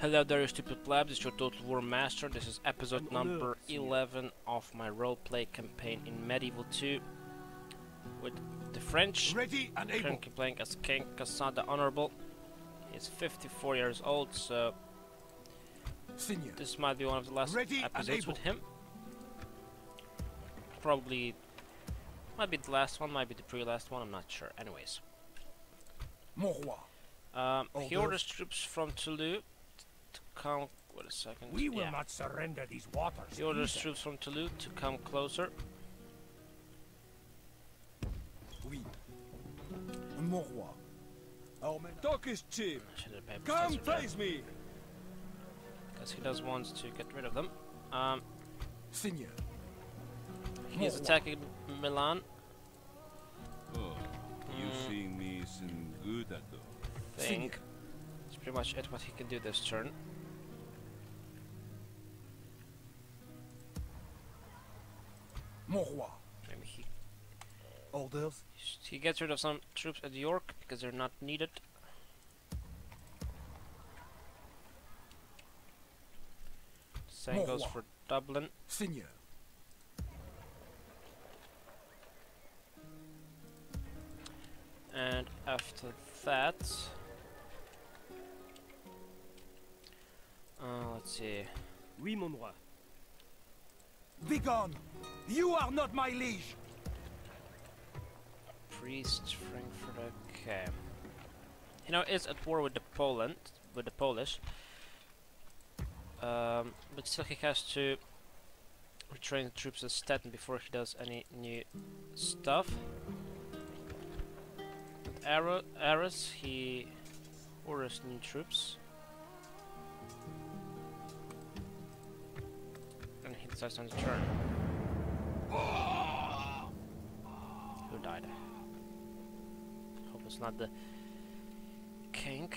Hello there, you stupid plebs. It's your Total War Master. This is episode number 11 of my roleplay campaign in Medieval 2 with the French. Ready and able. Currently playing as King Casin the Honorable. He's 54 years old, so Senior. this might be one of the last Ready episodes with him. Probably might be the last one, might be the pre-last one. I'm not sure. Anyways, Mon roi. um, he Orders. troops from Toulouse to come. Wait a second. We will yeah. not surrender these waters. He orders either. troops from Toulouse to come closer. Oui. Mon roi. Talk is cheap. Should have paid Come Professor face me. Because he does want to get rid of them. Um, Senior. he is attacking Milan. Oh, you Mm. see me some good at though. Think. That's pretty much it what he can do this turn. Mon roi. Maybe he Orders. he gets rid of some troops at York because they're not needed. Same More goes war. for Dublin. Senior. And after that, uh, let's see. Oui, mon roi. Begone. You are not my liege. Priest Frankfurt. Okay. You know, is at war with the Poland, with the Polish. Um, but still, he has to retrain the troops at Stettin before he does any new stuff. Ara- Arras, he orders new troops. Decides on the turn. Who died? Hope it's not the king.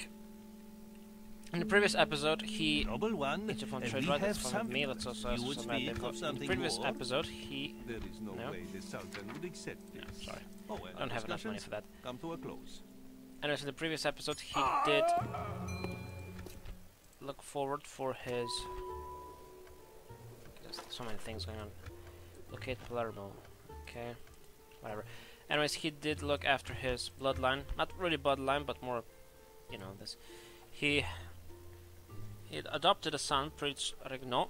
In the previous episode, he Double one, Age of and Trade right, that's with me. Let's also You would speak of In the previous more? episode, he There is no, No? way the Sultan would accept no, this. sorry, Oh well, I don't have enough money for that. Come to a close. Anyways, in the previous episode, he did ah! look forward for his. So many things going on. Locate Palermo. Okay, whatever. Anyways, he did look after his bloodline. Not really bloodline, but more, you know, this. He he adopted a son, Prince Regnault,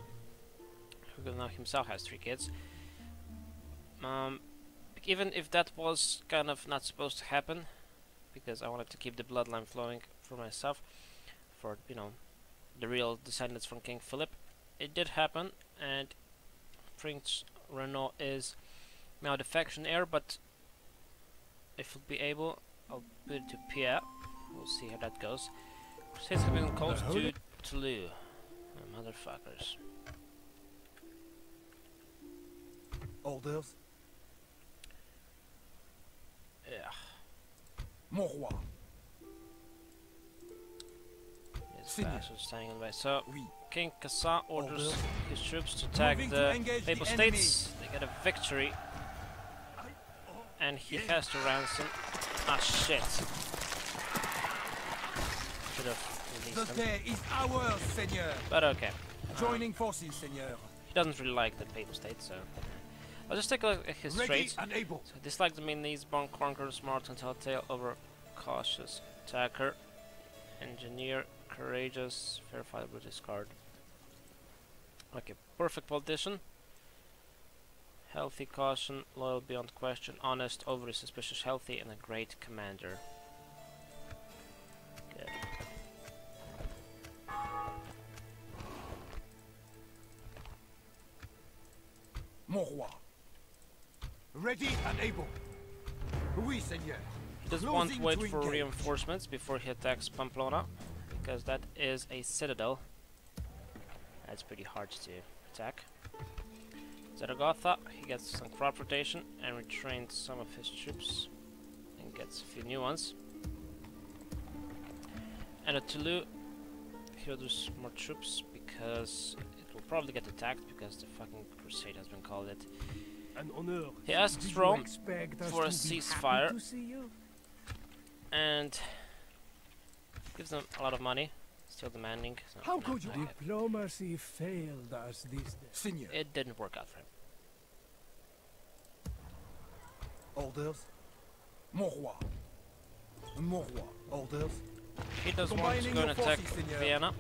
who now himself has three kids. Um, even if that was kind of not supposed to happen, because I wanted to keep the bloodline flowing for myself, for you know, the real descendants from King Philip. It did happen, and Prince Renault is now the faction heir. But if we'll be able, I'll put it to Pierre. We'll see how that goes. Crusades have been called to Toulouse. Uh, motherfuckers. Orders. Yeah. Mon roi. Bastards staying in the way. So Oui. King Casin orders his troops to attack Moving to the engage the Papal enemy. States. They get a victory. And he has to ransom. Ah shit. Should have The him. is ours, Seigneur. But okay. Joining forces, Seigneur. He doesn't really like the Papal States, so. I'll just take a look at his Ready traits. and able. So dislike the Milanese, born conqueror, smart and telltale, over cautious attacker, engineer, courageous, verifiable discard. Okay, perfect politician. Healthy caution, loyal beyond question, honest, overly suspicious, healthy, and a great commander. Good. Mon roi. Ready and able. Oui, Seigneur. He doesn't want to wait for reinforcements before he attacks Pamplona, because that is a citadel. That's pretty hard to attack. Zaragoza, he gets some crop rotation and retrains some of his troops and gets a few new ones. And at Toulouse, he'll do some more troops because it will probably get attacked because the fucking crusade has been called it. An honor. He asks Rome for a to be happy ceasefire. to see you? and gives them a lot of money. Still demanding. How could you? Diplomacy failed us these days. Seigneur. It didn't work out for him. Orders. Mon roi. Mon roi. Orders. He does want to Combining go and attack forces, Vienna.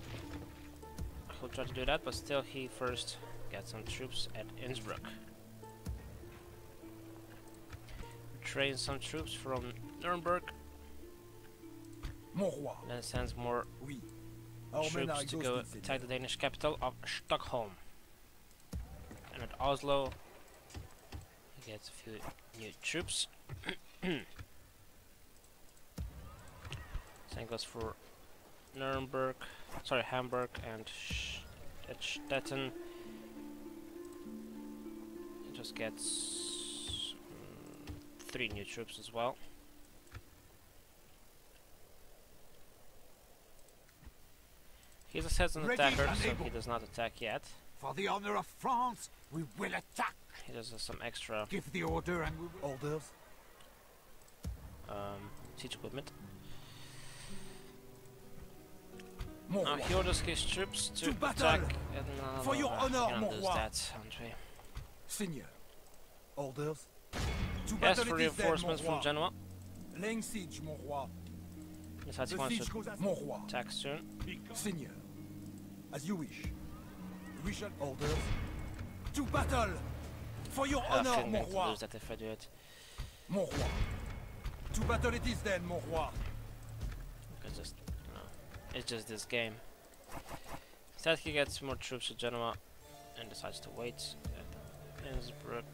He'll try to do that, but still he first gets some troops at Innsbruck. Train some troops from Nuremberg, Mon roi. then sends more Oui. Our men are troops to go attack the Danish capital of Stockholm. And at Oslo, he gets a few new troops. Same goes for Nuremberg, sorry, Hamburg and Stettin. He just gets mm, three new troops as well. He's a citizen Ready attacker, so he does not attack yet. For the honor of France, we will attack. He does uh, some extra Give the order and we will... Orders. um, siege equipment. Mon Now roi. he orders his troops to, To battle! attack. And no, For your no, honor, we cannot mon roi. that, aren't we? Seigneur. Orders. To He asks battle for it is then, reinforcements from. Genoa. Laying siege, mon roi. Decides he The wants siege to goes as mon attack soon. Seigneur. As you wish. We shall order To battle! For your honor, mon I'm going to roi. that if I do it. Mon roi. To battle it is then, mon roi. Because just, know, it's just this game. He gets more troops to Genoa and decides to wait at Innsbruck.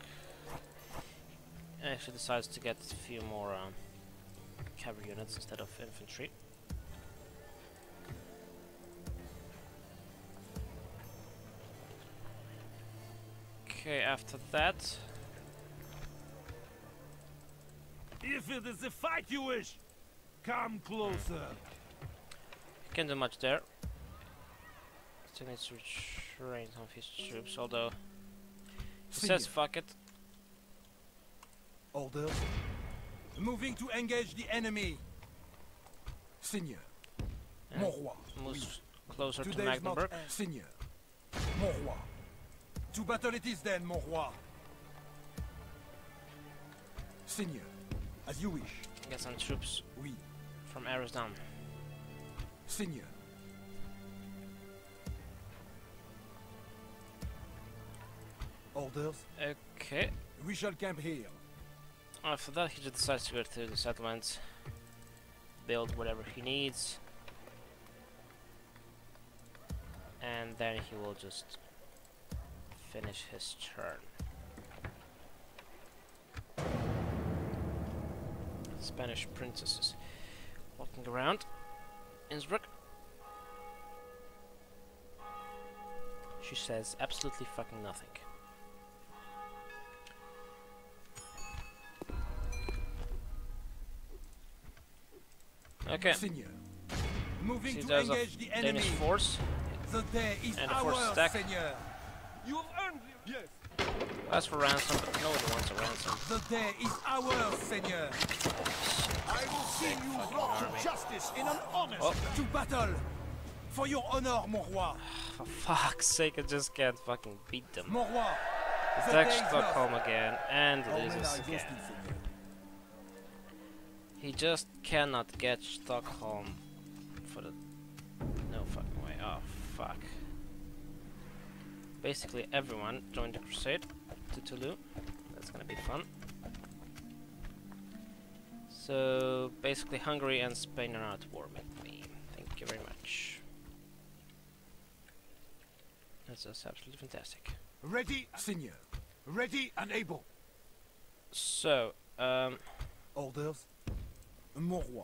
And actually decides to get a few more um, cavalry units instead of infantry. Okay, after that, If it is a fight you wish, come closer. Can't do much there. Still needs to train some of his troops, although he says fuck it. Orders. Moving to engage the enemy. Seigneur. Mon roi. moves closer to Magdeburg. Seigneur. Mon roi. To battle it is then, mon roi. Seigneur. As you wish. Get some troops Oui. from arrows down. Seigneur. Orders. Okay. We shall camp here. After that, he just decides to go to the settlements, build whatever he needs, and then he will just finish his turn. Spanish princesses walking around Innsbruck. She says absolutely fucking nothing. Okay. Seigneur. Moving See, to engage the enemy. Danish force. The day is And the force ours, attack. Seigneur. You have earned. Yes. As for ransom, but no one wants a ransom. The day is ours, senor. I will see you brought to justice in an honest Oh, To battle. For your honor, mon roi. for fuck's sake, I just can't fucking beat them. Mon roi. Attack Stockholm again and lost. Our men loses again. He just cannot get Stockholm for the no fucking way. Oh fuck. Basically everyone joined the crusade to Toulouse. That's gonna be fun. So basically Hungary and Spain are at war with me. Thank you very much. That's just absolutely fantastic. Ready, Seigneur. Ready and able. So, um, Orders. Mon roi.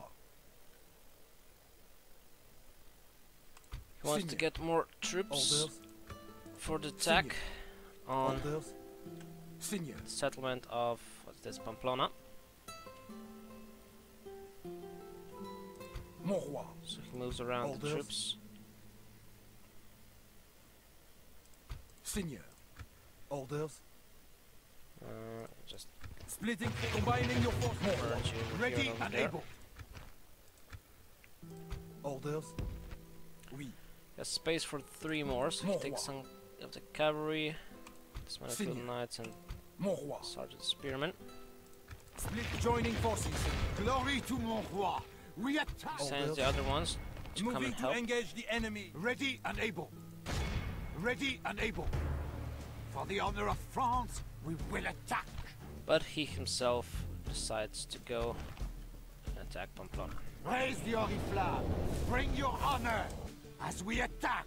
he wants to get more troops Orders. For the attack on. The settlement of what's this Pamplona. Mon roi. So he moves around the troops. Seigneur. Orders. Uh, just Splitting, combining your force. Mon roi. merge you Ready and there. able. Orders. Oui. Has space for three more, so he takes some of the cavalry, dismantled knights, and sergeant spearmen. Split joining forces. Glory to mon roi. We attack. Sends the other ones to come Moving and to engage the enemy. Ready and able. Ready and able. For the honor of France, we will attack. But he himself decides to go and attack Pamplona. Raise the oriflamme. Bring your honor as we attack.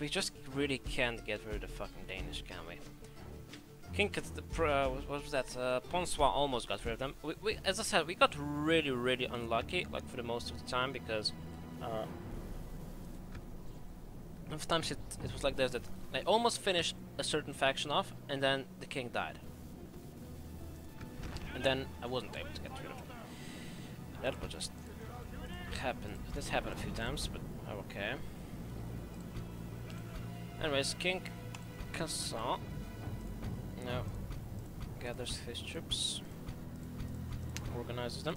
We just really can't get rid of the fucking Danish, can we? King uh, what was that? Uh, almost got rid of them. We, we, as I said, we got really, really unlucky, like for the most of the time, because uh, of times it, it was like this that I almost finished a certain faction off, and then the king died, and then I wasn't able to get rid of him. That would just happen. This happened a few times, but okay. Anyways, King Casin now gathers his troops, organizes them.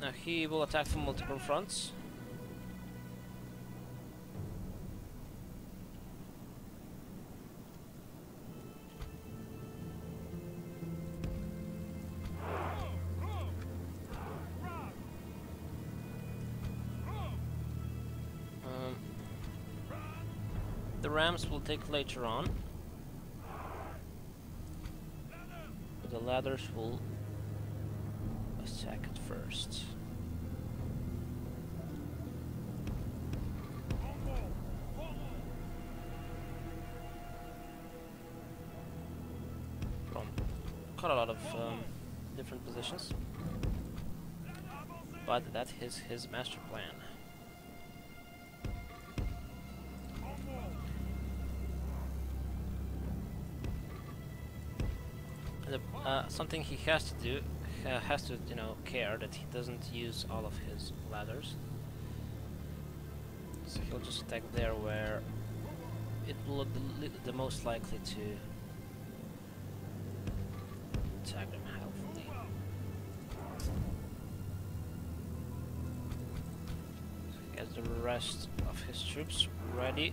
Now he will attack from multiple fronts. Rams will take later on. The ladders will attack it first. From quite a lot of um, different positions. But that is his master plan. Something he has to do uh, has to you know care that he doesn't use all of his ladders. So he'll just attack there where it will look the, most likely to attack them healthily. Gets the rest of his troops ready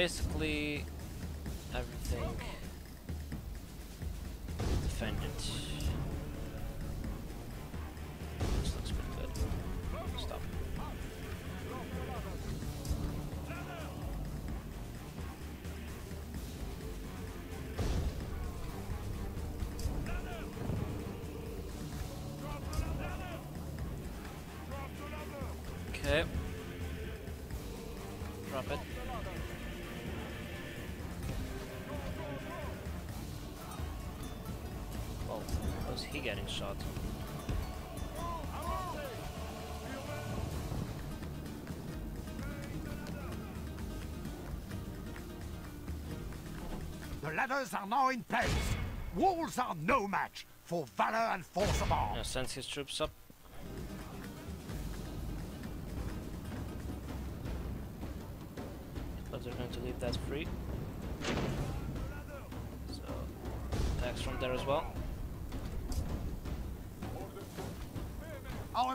basically he getting shot? The ladders are now in place. Walls are no match for valor and force of arms. Now sends his troops up. But they're going to leave that free. So, attacks from there as well.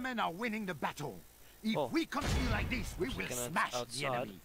Men are winning the battle. If Oh. we continue like this, we will smash the enemy.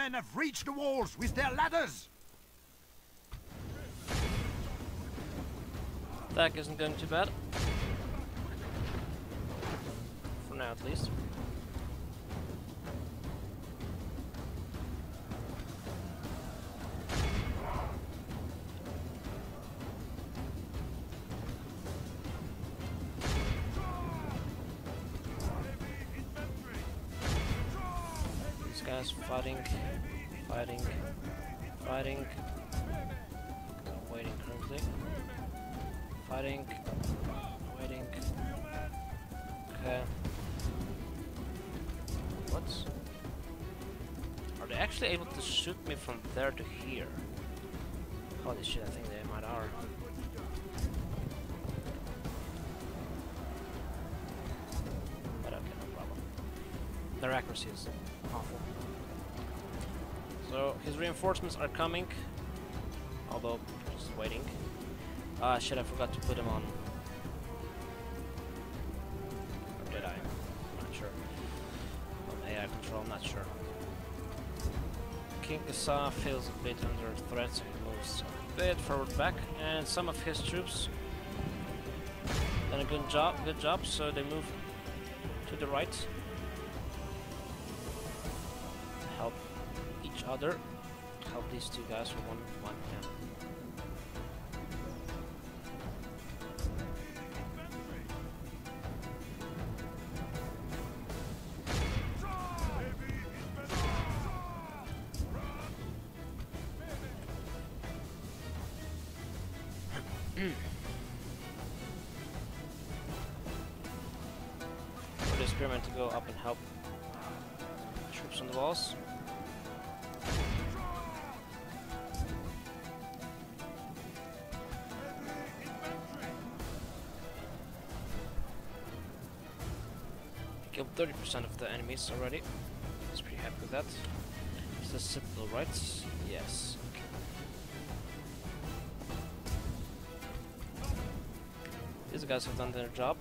Men have reached the walls with their ladders. Attack isn't going too bad. For now, at least. Shit, I think they might are. But okay, no problem. Their accuracy is awful. So his reinforcements are coming, although just waiting. Ah shit, I forgot to put him on. Feels a bit under threat, so he moves a bit forward back, and some of his troops done a good job. Good job. So they move to the right, to help each other, help these two guys for one one. The experiment to go up and help troops on the walls. Killed 30% of the enemies already. I was pretty happy with that. Is this simple, right? Yes. Okay. These guys have done their job.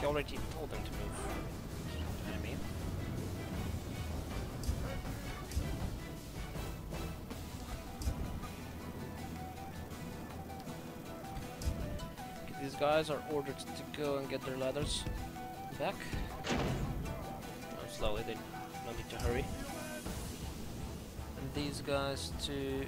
He already told them to move. Enemy. Okay, These guys are ordered to go and get their ladders back. Oh, slowly, they no need to hurry. And these guys to...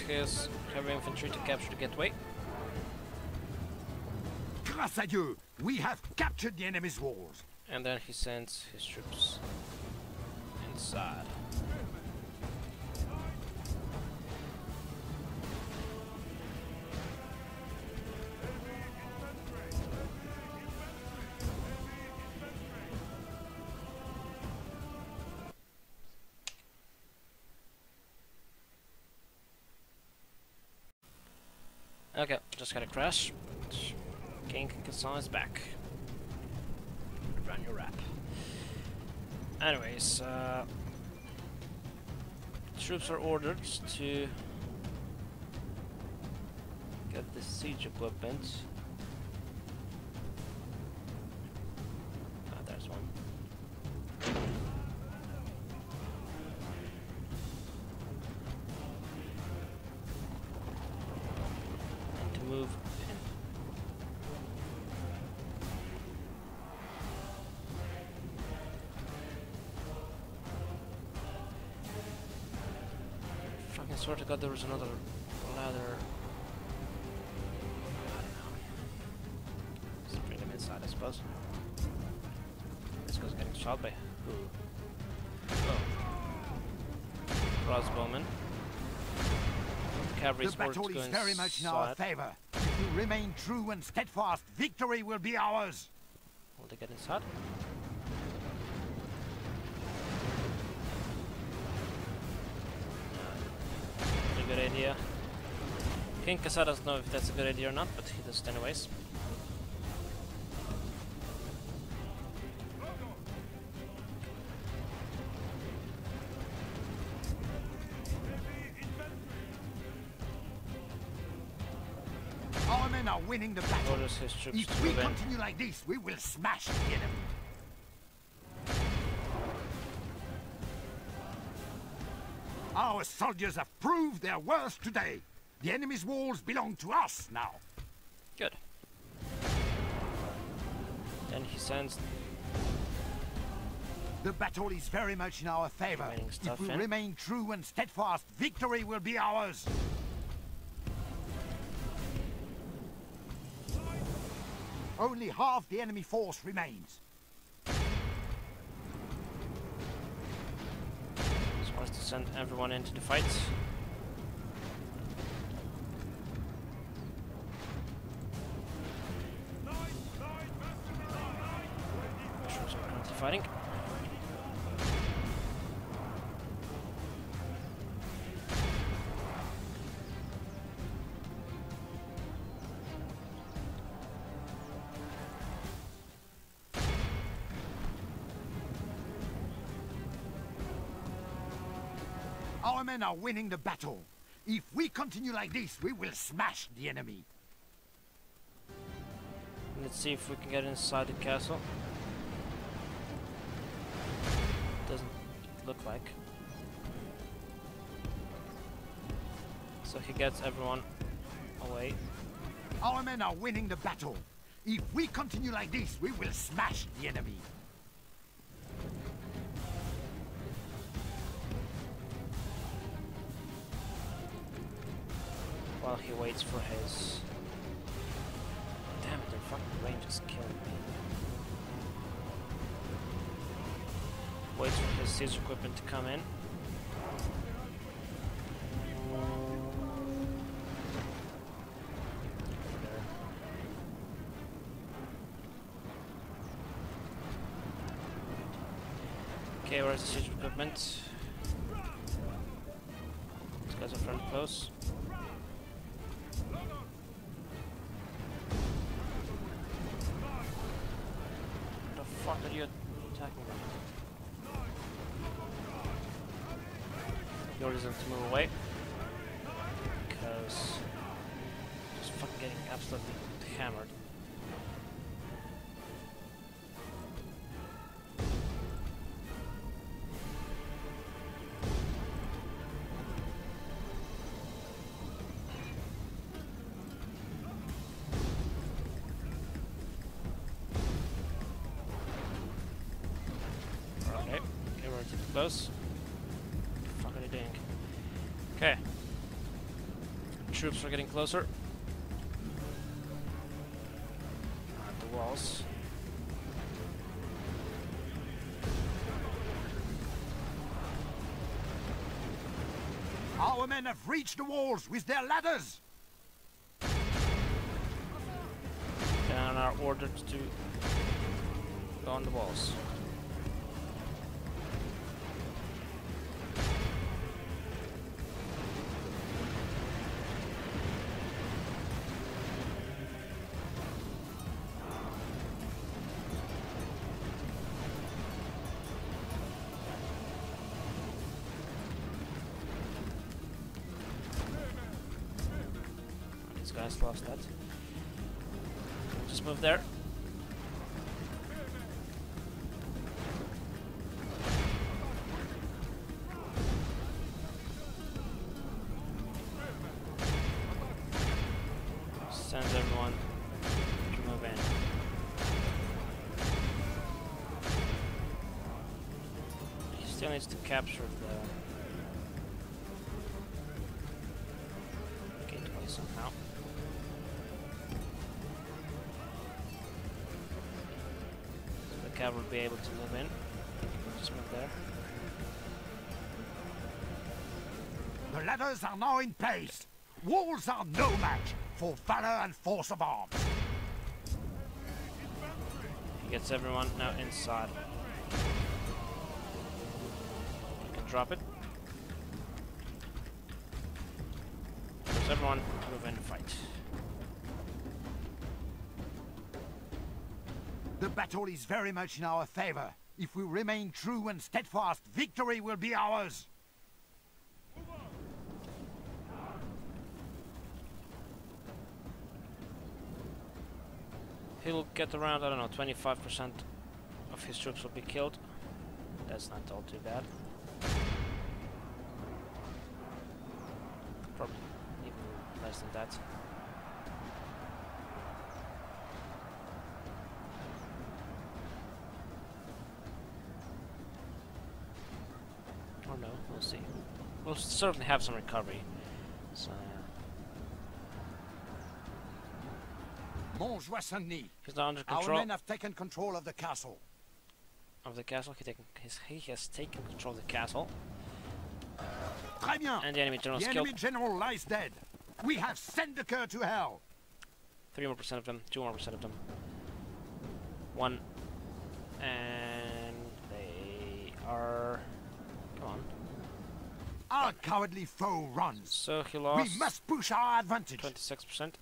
his heavy infantry to capture the gateway. Grâce à Dieu, we have captured the enemy's walls. And then he sends his troops inside. Just got a crash. King Casin is back. Run your rap. Anyways, uh, troops are ordered to get the siege equipment. Swear to god there was another ladder. I don't know. Just bring them inside, I suppose. This guy's getting shot by who? Oh. Crossbowman. Cavalry's the battle is very much in our favor. If we remain true and steadfast, victory will be ours. Will they get inside? Idea. King Kasa doesn't know if that's a good idea or not, but he does it anyways. Our men are winning the battle. Orders his troops to If we continue like this, we will smash the enemy. Our soldiers have proved their worth today. The enemy's walls belong to us now. Good. Then he sends The battle is very much in our favor. If we in. remain true and steadfast, victory will be ours. Only half the enemy force remains. Send everyone into the fight. Troops are currently fighting. Men are winning the battle. If we continue like this, we will smash the enemy. Let's see if we can get inside the castle. Doesn't look like. So he gets everyone away. Our men are winning the battle. If we continue like this, we will smash the enemy. He waits for his. Damn it, the fucking range is killing me. Waits for his siege equipment to come in. Okay, where's the siege equipment? These guys are front close. Orders to move away. Because just fucking getting absolutely hammered. Troops are getting closer. At the walls. Our men have reached the walls with their ladders. And are ordered to go on the walls. Needs to capture the gateway somehow. So the cab will be able to move in. Just move there. The ladders are now in place. Walls are no match for valor and force of arms. He gets everyone now inside. Drop it. There's everyone move in fight. The battle is very much in our favor. If we remain true and steadfast, victory will be ours. He'll get around, I don't know, 25% of his troops will be killed. That's not all too bad. than that. Or no, we'll see. We'll certainly have some recovery. So, Monge He's not under control. Our men have taken control of the castle. Of the castle, he, taken, he has taken control of the castle. Très bien. And the enemy the enemy general lies dead. We have sent the cur to hell. Three more percent of them. Two more percent of them. One, and they are. Come on. Our cowardly foe runs. So he lost. We must push our advantage. twenty-six percent.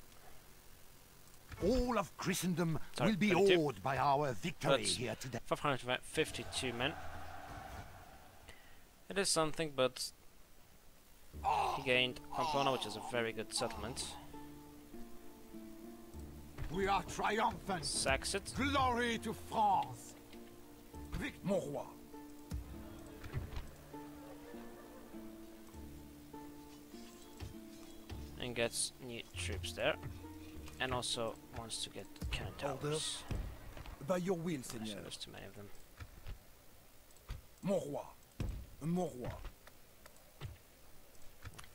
All of Christendom Sorry, will be 22. awed by our victory That's- here today. 552 men. It is something, but he gained Pamplona, which is a very good settlement. We are triumphant. Sacks it. Glory to France. Vic Mon roi. and gets new troops there. And also wants to get cannon towers. By your will, Seigneur. there's too many of them. Mon roi. Mon roi.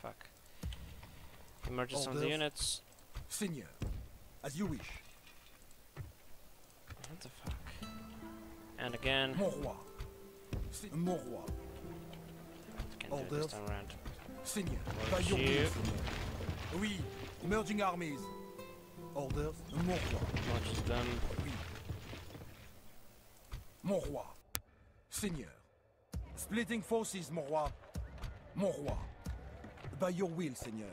Fuck. Emerges on the units. Seigneur. As you wish. What the fuck? And again, Mon roi. Se- Mon roi. can do it this Orders. Seigneur. By your you- will. Oui. Emerging armies. Orders. Mon roi. Launches them. Oui. Mon roi. Seigneur. Splitting forces, mon roi. Mon roi. By your will, Seigneur.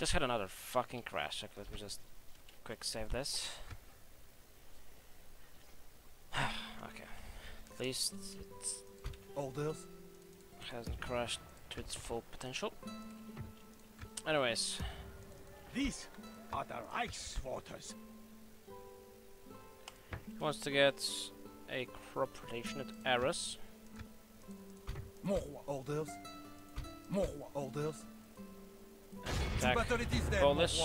Just had another fucking crash. Okay, let me just quick save this. okay. At least it Orders. hasn't crashed to its full potential. Anyways, These are the Reichswaters. he wants to get a crop rotation at Eris. Mon roi. Orders. Mon roi. Orders. And attack, battle it is then, Polish.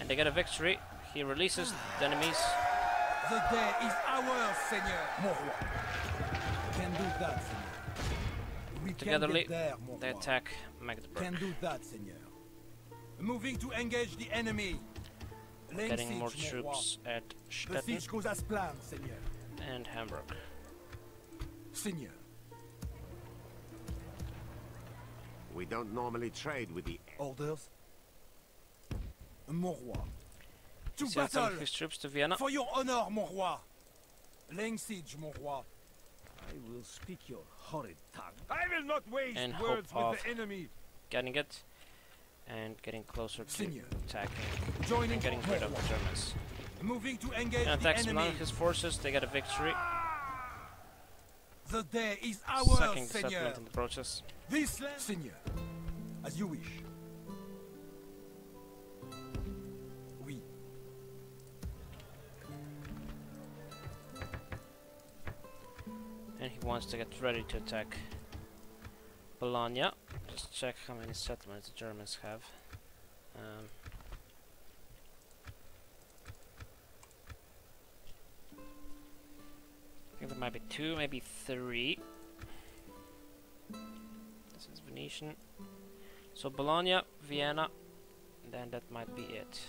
and they get a victory. He releases the enemies. The day is ours, Seigneur. Mon. Can do that, Seigneur. We Togetherly, can get there, They roi. attack Can Magdeburg, do that, Seigneur. Moving to engage the enemy. Laying getting siege, more mon roi. troops at The siege goes as planned, Seigneur. and Hamburg. Seigneur. We don't normally trade with the Orders. Mon roi. To He sends some battle! his troops to Vienna. For your honor, mon roi. Laying siege, mon roi. I will speak your horrid tongue. I will not waste And words with the enemy. getting it and getting closer to Seigneur. attacking Joining and getting rid of the Germans. Moving to engage And the attacks enemy. Milan, his forces, they get a victory, The day is ours, sacking the settlement in the process. This land, Seigneur. As you wish. Oui. And he wants to get ready to attack Bologna. Just check how many settlements the Germans have. Um, I think there might be two, maybe three. Is Venetian. So Bologna, Vienna, then that might be it.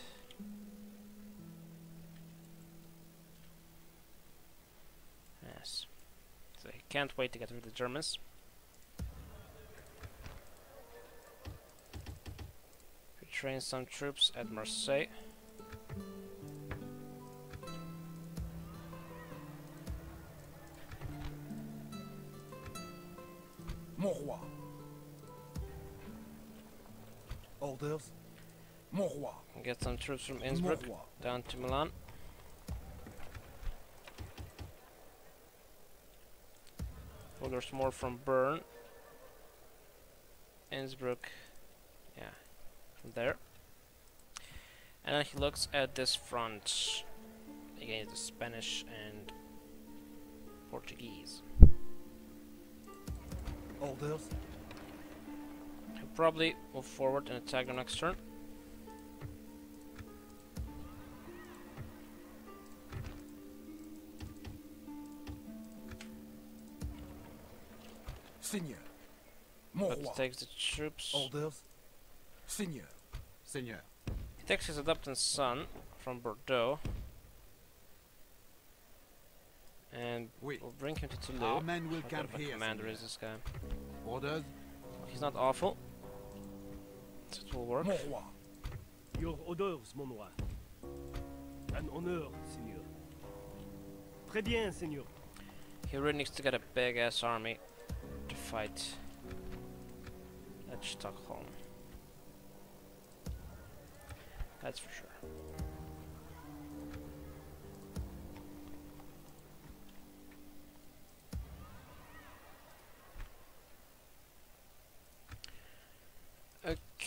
Yes. So he can't wait to get rid of the Germans. We train some troops at Marseille. Mon roi. Orders. Mon roi. Get some troops from Innsbruck down to Milan. Well, there's more from Bern. Innsbruck. Yeah, from there. And then he looks at this front against the Spanish and Portuguese. Orders probably move forward and attack the next turn. Seigneur. Mon takes the troops. Orders. Seigneur. Seigneur. He takes his adopted son from Bordeaux. And we'll bring him to Toulouse. Our men will camp here. commander is this guy? Orders. He's not awful. So it will work. Mon roi. Your orders, mon roi. An honneur, seigneur. Très bien, seigneur. He really needs to get a big ass army to fight at Stockholm. That's for sure.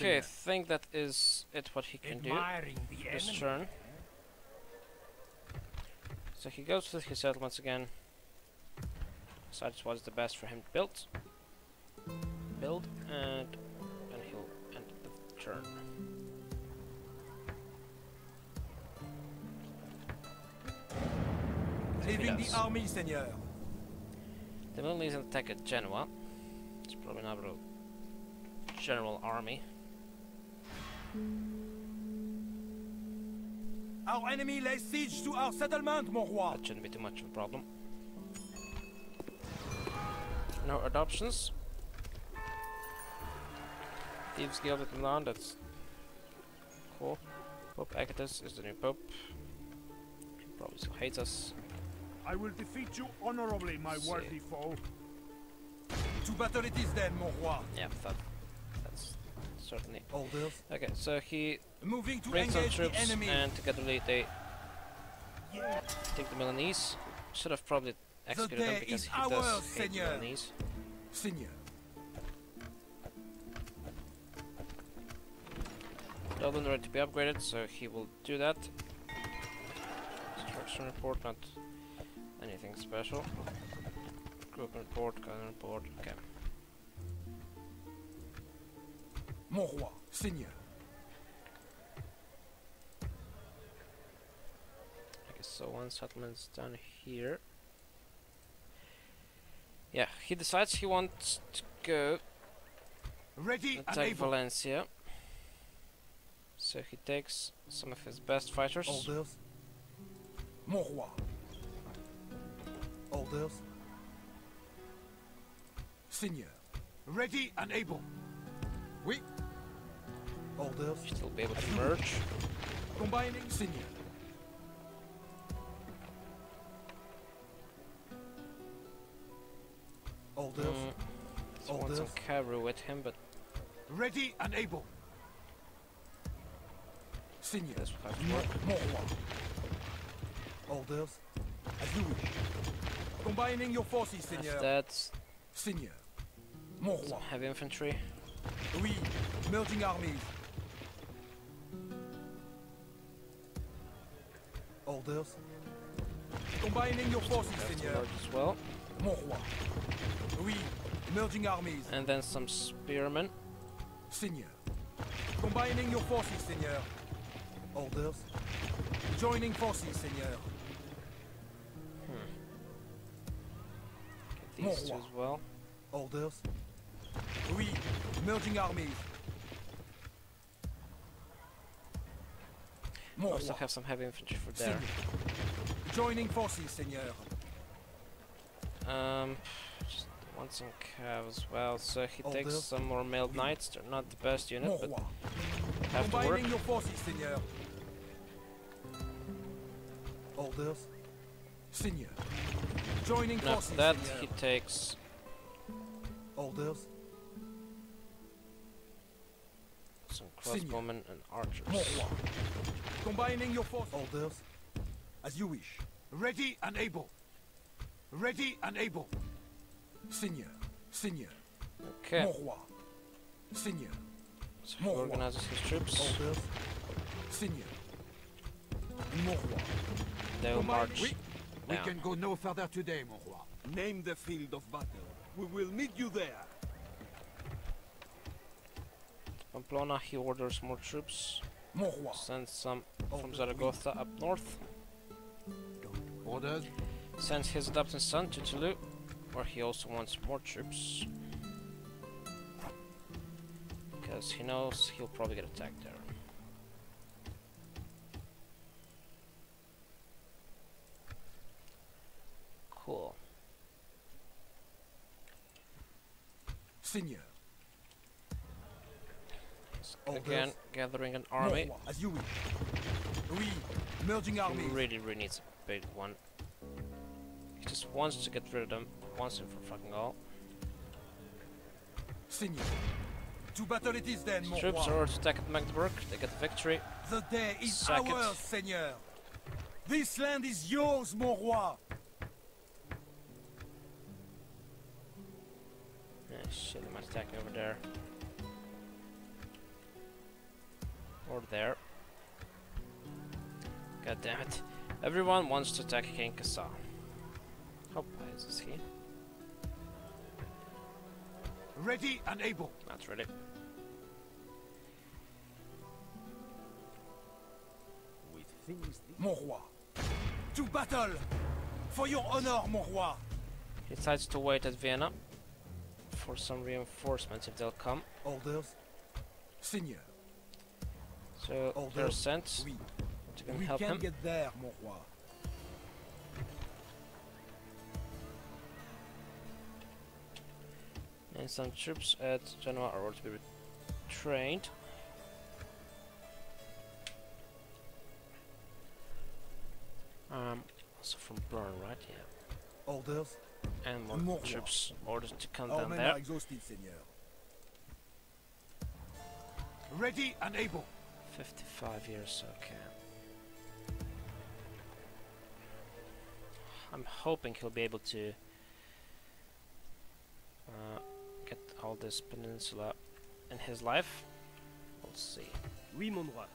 Okay, I think that is it what he can do Admiring the this enemy. turn. So he goes with his settlements again. Decides what's the best for him to build. Build and and he'll end the turn. Leaving the army, Seigneur. The Middle East attack at Genoa. It's probably not a general army. Our enemy lays siege to our settlement, mon roi. That shouldn't be too much of a problem. No adoptions. Thieves Guild at Milan, that's cool. Pope Agatus is the new pope. He probably still hates us. I will defeat you honorably, my worthy foe. To battle it is then, mon roi. Yeah, that, certainly. Okay, so he Moving to brings some troops enemy. and together they take the Milanese. Should have probably executed them because he does ours, hate the Seigneur. Milanese. Seigneur. Dublin ready to be upgraded, so he will do that. Construction report, not anything special. Group report, gun report, okay. Mon roi. Seigneur. Okay, so one settlement's down here. Yeah, he decides he wants to go Ready attack. Valencia. So he takes some of his best fighters. Orders. Mon roi. Orders. Seigneur. Ready and able. Oui. Orders. Still be able to merge. Combining. Seigneur. Orders. Mm, so want some cavalry with him, but Ready and able. Seigneur. this will have to work. Mon, mon roi. Orders. As you wish. Combining your forces, After Seigneur. that, Seigneur. Mon roi. some heavy infantry. Oui. Merging armies. Orders. Combining your forces, Seigneur. as well. Mon roi. Oui. Merging armies. And then some spearmen. Seigneur. Combining your forces, Seigneur. Orders. Joining forces, Seigneur. Hmm. Get Mon these two as well. Orders. Oui. Merging armies. Mon Also have some heavy infantry for there. Seigneur. Joining forces, Seigneur. Um, just want some cav as well. So he takes some more mailed knights. They're not the best unit, Mon but roi. have to work. Combining your forces, Seigneur. Orders. Seigneur. Joining And after forces, that, Seigneur. he takes Orders. Crossbowmen and archers. Mon roi. Combining your forces. Orders. As you wish. Ready and able. Ready and able. Seigneur. Seigneur. Okay, Mon roi. Seigneur. so he Mon roi. organizes his troops. Orders. Seigneur. Mon roi. They will march Oui. We can go no further today, mon roi. Name the field of battle. We will meet you there. Pamplona, he orders more troops. Sends some from Zaragoza up north. Orders. Sends his adopted son to Toulouse, where he also wants more troops. because he knows he'll probably get attacked there. Cool. Seigneur. Again, gathering an army. As you wish. Oui, merging He really, really needs a big one. He just wants to get rid of them once and for fucking all. To battle it is then, mon Troops are to attack at Magdeburg. They get the victory. The day is Sack it. ours, Seigneur. This land is yours, mon roi. Ah, shit, they might attack me over there. Or there. God damn it. Everyone wants to attack King Kasa. How wise is he? Ready and able. Not ready. With things Mon roi. To battle. For your honor, mon roi. He decides to wait at Vienna for some reinforcements if they'll come. Orders. Seigneur. So Oh, they're sent Oui. to We help can him. get there, mon roi. And some troops at Genoa are to be trained. Um, also from Bern, right? Yeah. Orders. And more More troops ordered to come Our down there. exhausted. Ready and able. 55 years, okay. I'm hoping he'll be able to uh, get all this peninsula in his life. We'll see. Oui, mon roi.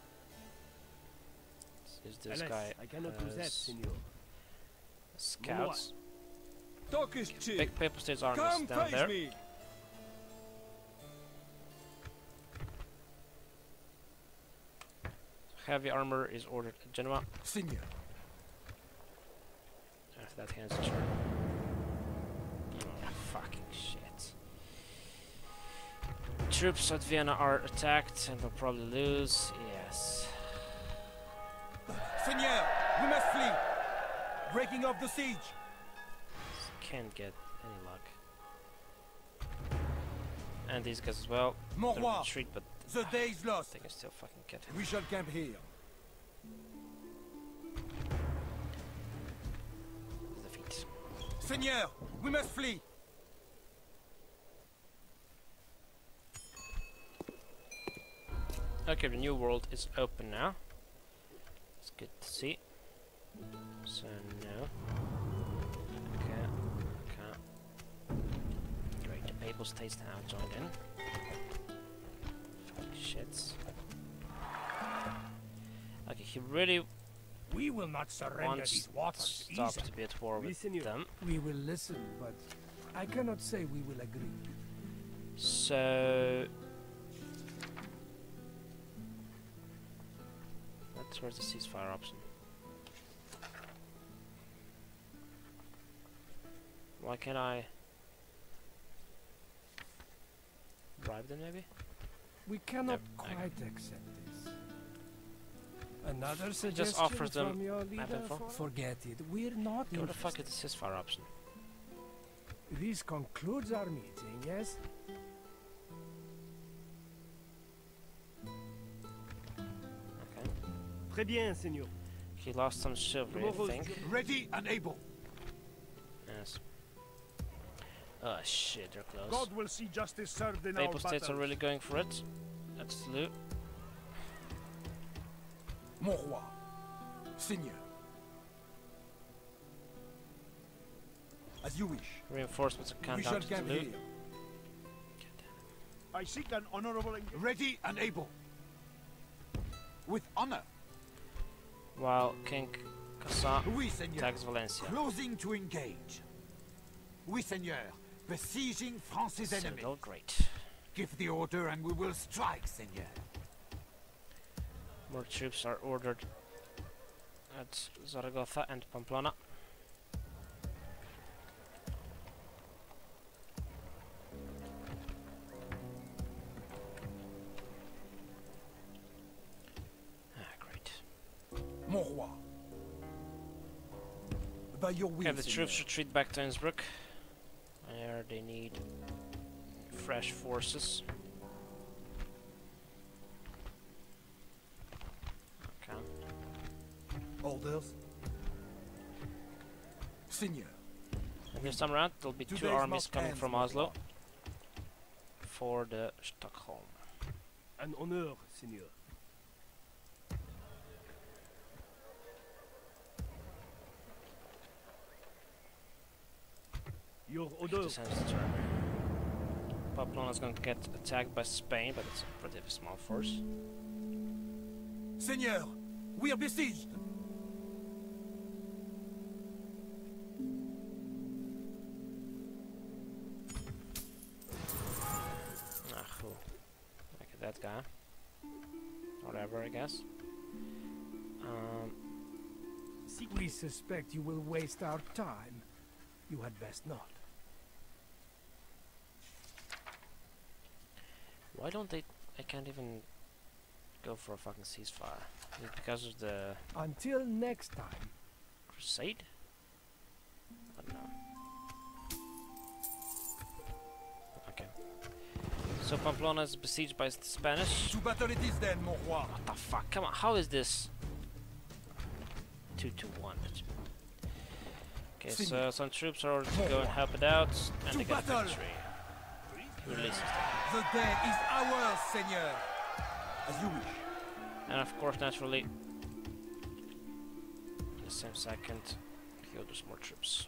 Is this Alas, guy I cannot do that, senor. scouts? Talk is cheap. Big Papal States down there. me. Heavy armor is ordered at Genoa. Seigneur. After ah, that, hands the turn. Oh, fucking shit. Troops at Vienna are attacked and will probably lose. Yes. Seigneur, we must flee. Breaking off the siege. Can't get any luck. And these guys as well. Retreat, but the day is lost. still fucking get him. We shall camp here. Defeat. Seigneur, we must flee. Okay, the new world is open now. It's good to see. So no. Okay. Okay. Great. The Papal States now joined in. Shits. Okay, he really We will not surrender wants these to waters stop to be at war with senor. them. We will listen, but I cannot say we will agree. So that's where's the ceasefire option. Why can't I bribe them maybe? We cannot Yep, quite accept this. Another suggestion offers them from your leader? For- Forget it. We're not Where the fuck interested. is the ceasefire option? This concludes our meeting, yes? Okay. Très bien, senor. He lost some chivalry, I think. Ready and able. Oh shit, they're close. God will see justice served in Papal our States are really going for it. That's Lou. Mon roi. Seigneur. As you wish. Reinforcements are coming count down to camp Lou. I seek an honorable engagement. Ready and able. With honor. While King Kassa Oui, attacks Valencia. Closing to engage. Oui, Seigneur. Besieging France's enemy. Oh, great. Give the order and we will strike, senor. More troops are ordered at Zaragoza and Pamplona. By your Have the troops retreat back to Innsbruck. Where they need fresh forces. Okay. Orders? Seigneur. And this time around, there'll be two armies coming from Oslo for the Stockholm. Un honneur, Seigneur. Your order. This ends the turn. Pamplona's gonna get attacked by Spain, but it's a pretty small force. Seigneur, we are besieged. Ah? Look at that guy. Whatever, I guess. Um, We suspect you will waste our time. You had best not. Why don't they? I can't even go for a fucking ceasefire. Is it because of the Until next time. crusade? I don't know. Okay. So Pamplona is besieged by the Spanish. To battle it is then, mon roi. What the fuck? Come on, how is this? Two to one. Okay, so some troops are ordered to go and help it out, and To they get battle. victory. Releases them. The day is ours, Seigneur. As you wish. And of course, naturally, in the same second, he orders more troops.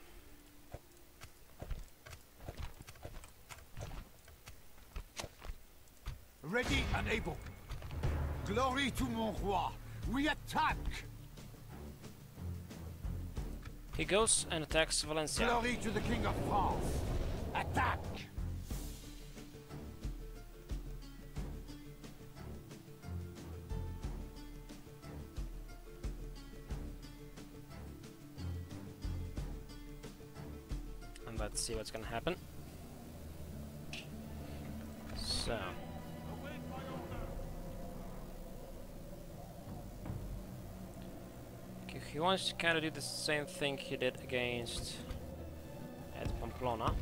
Ready and able. Glory to mon roi. We attack. He goes and attacks Valencia. Glory to the King of France. Attack. See what's gonna happen. So. Okay, he wants to kind of do the same thing he did against at Pamplona.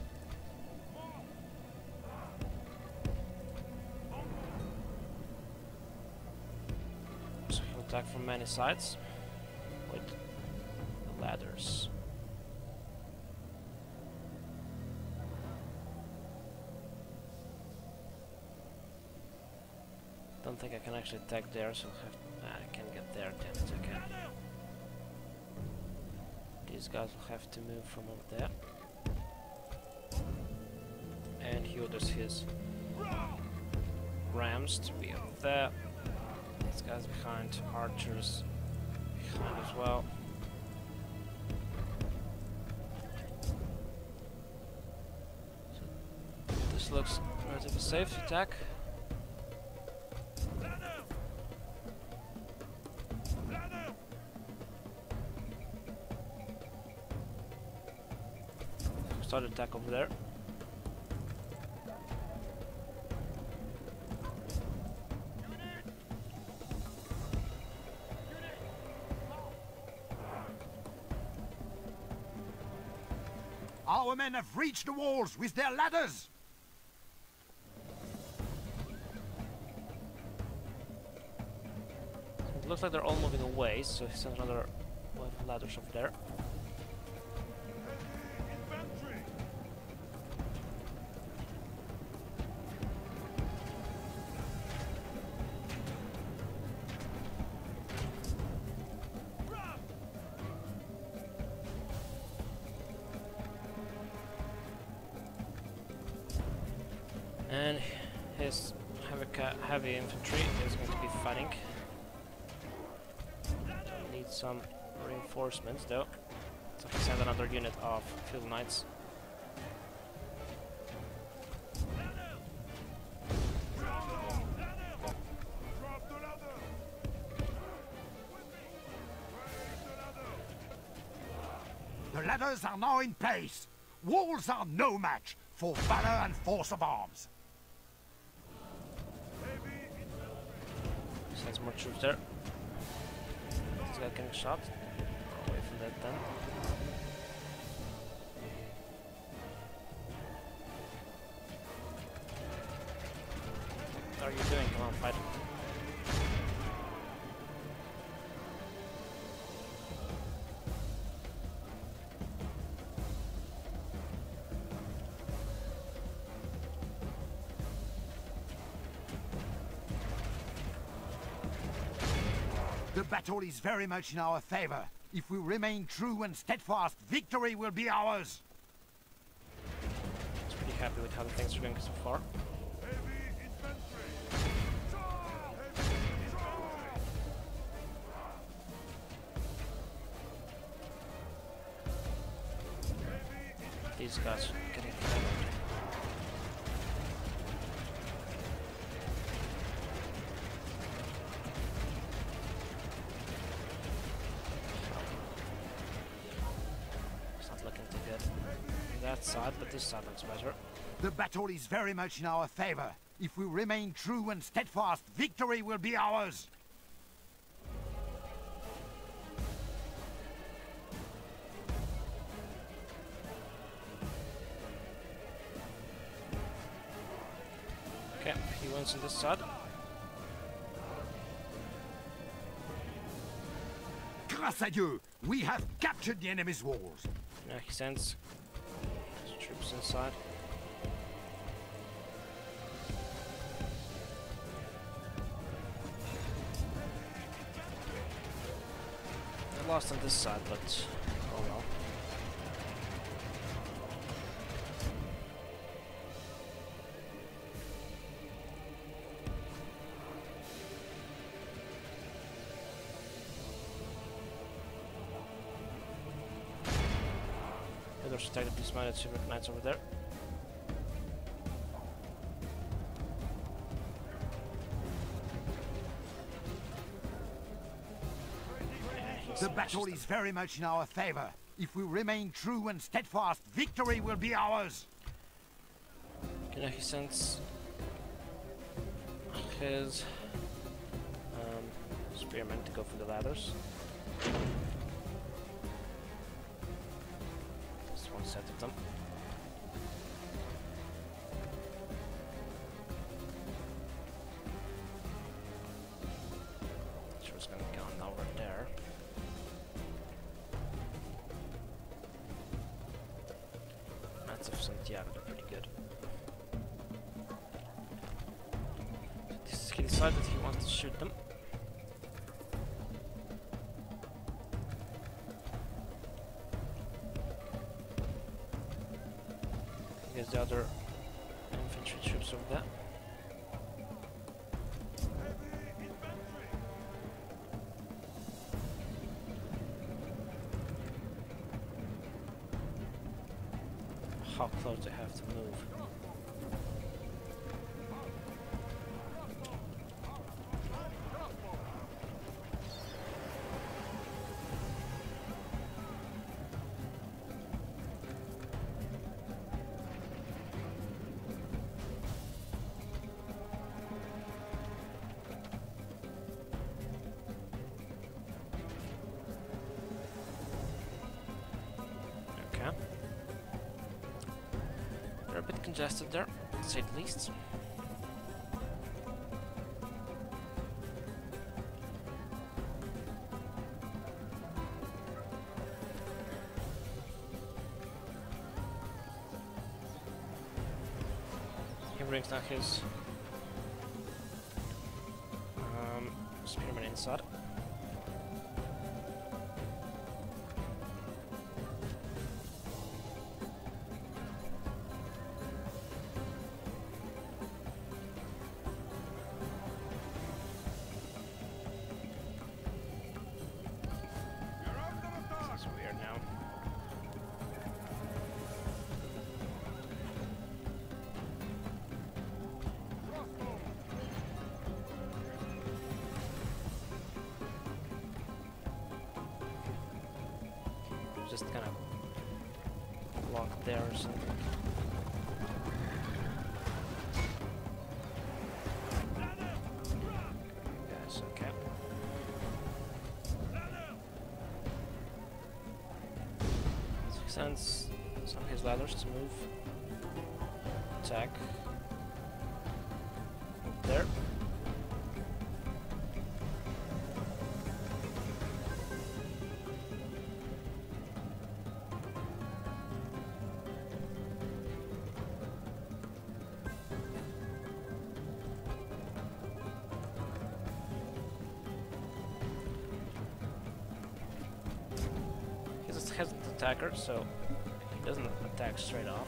So he'll attack from many sides with ladders. Don't think I can actually attack there, so have I can get there. Damn it, okay. These guys will have to move from over there. And he orders his rams to be up there. These guys behind, archers behind as well. So this looks relatively safe attack. Start attack over there. Our men have reached the walls with their ladders. It looks like they're all moving away, so he sends another ladders over there. Reinforcements though. So he send another unit of feudal knights. The! The ladders are now in place. Walls are no match for valor and force of arms. Sends more troops there. This guy shot them. What are you doing? Come on, fight. The battle is very much in our favor. If we remain true and steadfast, victory will be ours. He's pretty happy with how the things are going so far. These guys are getting That side, but this side looks better. The battle is very much in our favor. If we remain true and steadfast, victory will be ours. Okay, he wins on this side. Grâce à Dieu, we have captured the enemy's walls. Sends his troops inside. I lost on this side, but There's tactic super knights over there. The battle is very much in our favor. If we remain true and steadfast, victory will be ours. Okay, now he sends his um, spearmen to go for the ladders. To move. Congested there, to say the least. He brings down his sends some of his ladders to move. Attack. Attacker, so he doesn't attack straight off.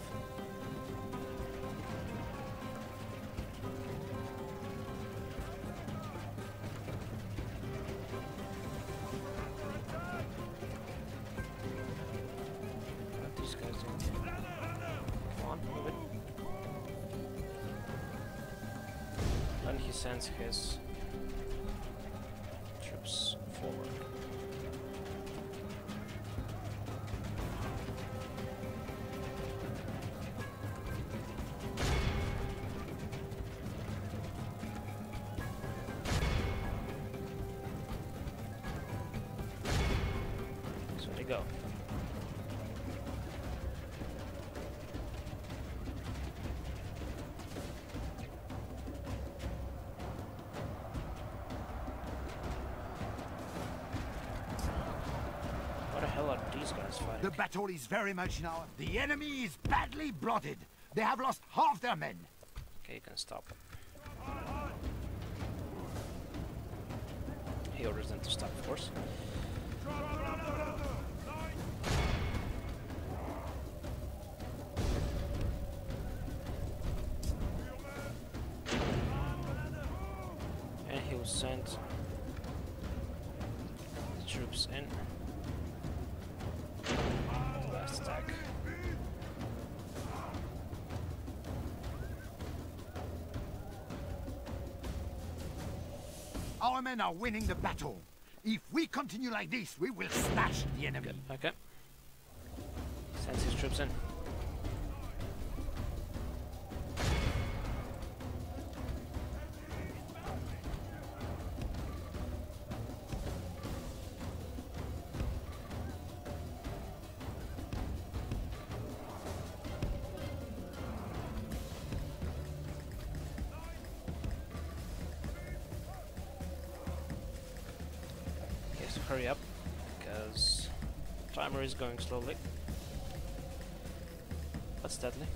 Go. What the hell are these guys fighting? The battle is very much in our... The enemy is badly blotted. They have lost half their men. Okay, you can stop. He orders them to stop, of course. Men are winning the battle. If we continue like this, we will smash the enemy. Okay. Sends his troops in. Going slowly. But steadily.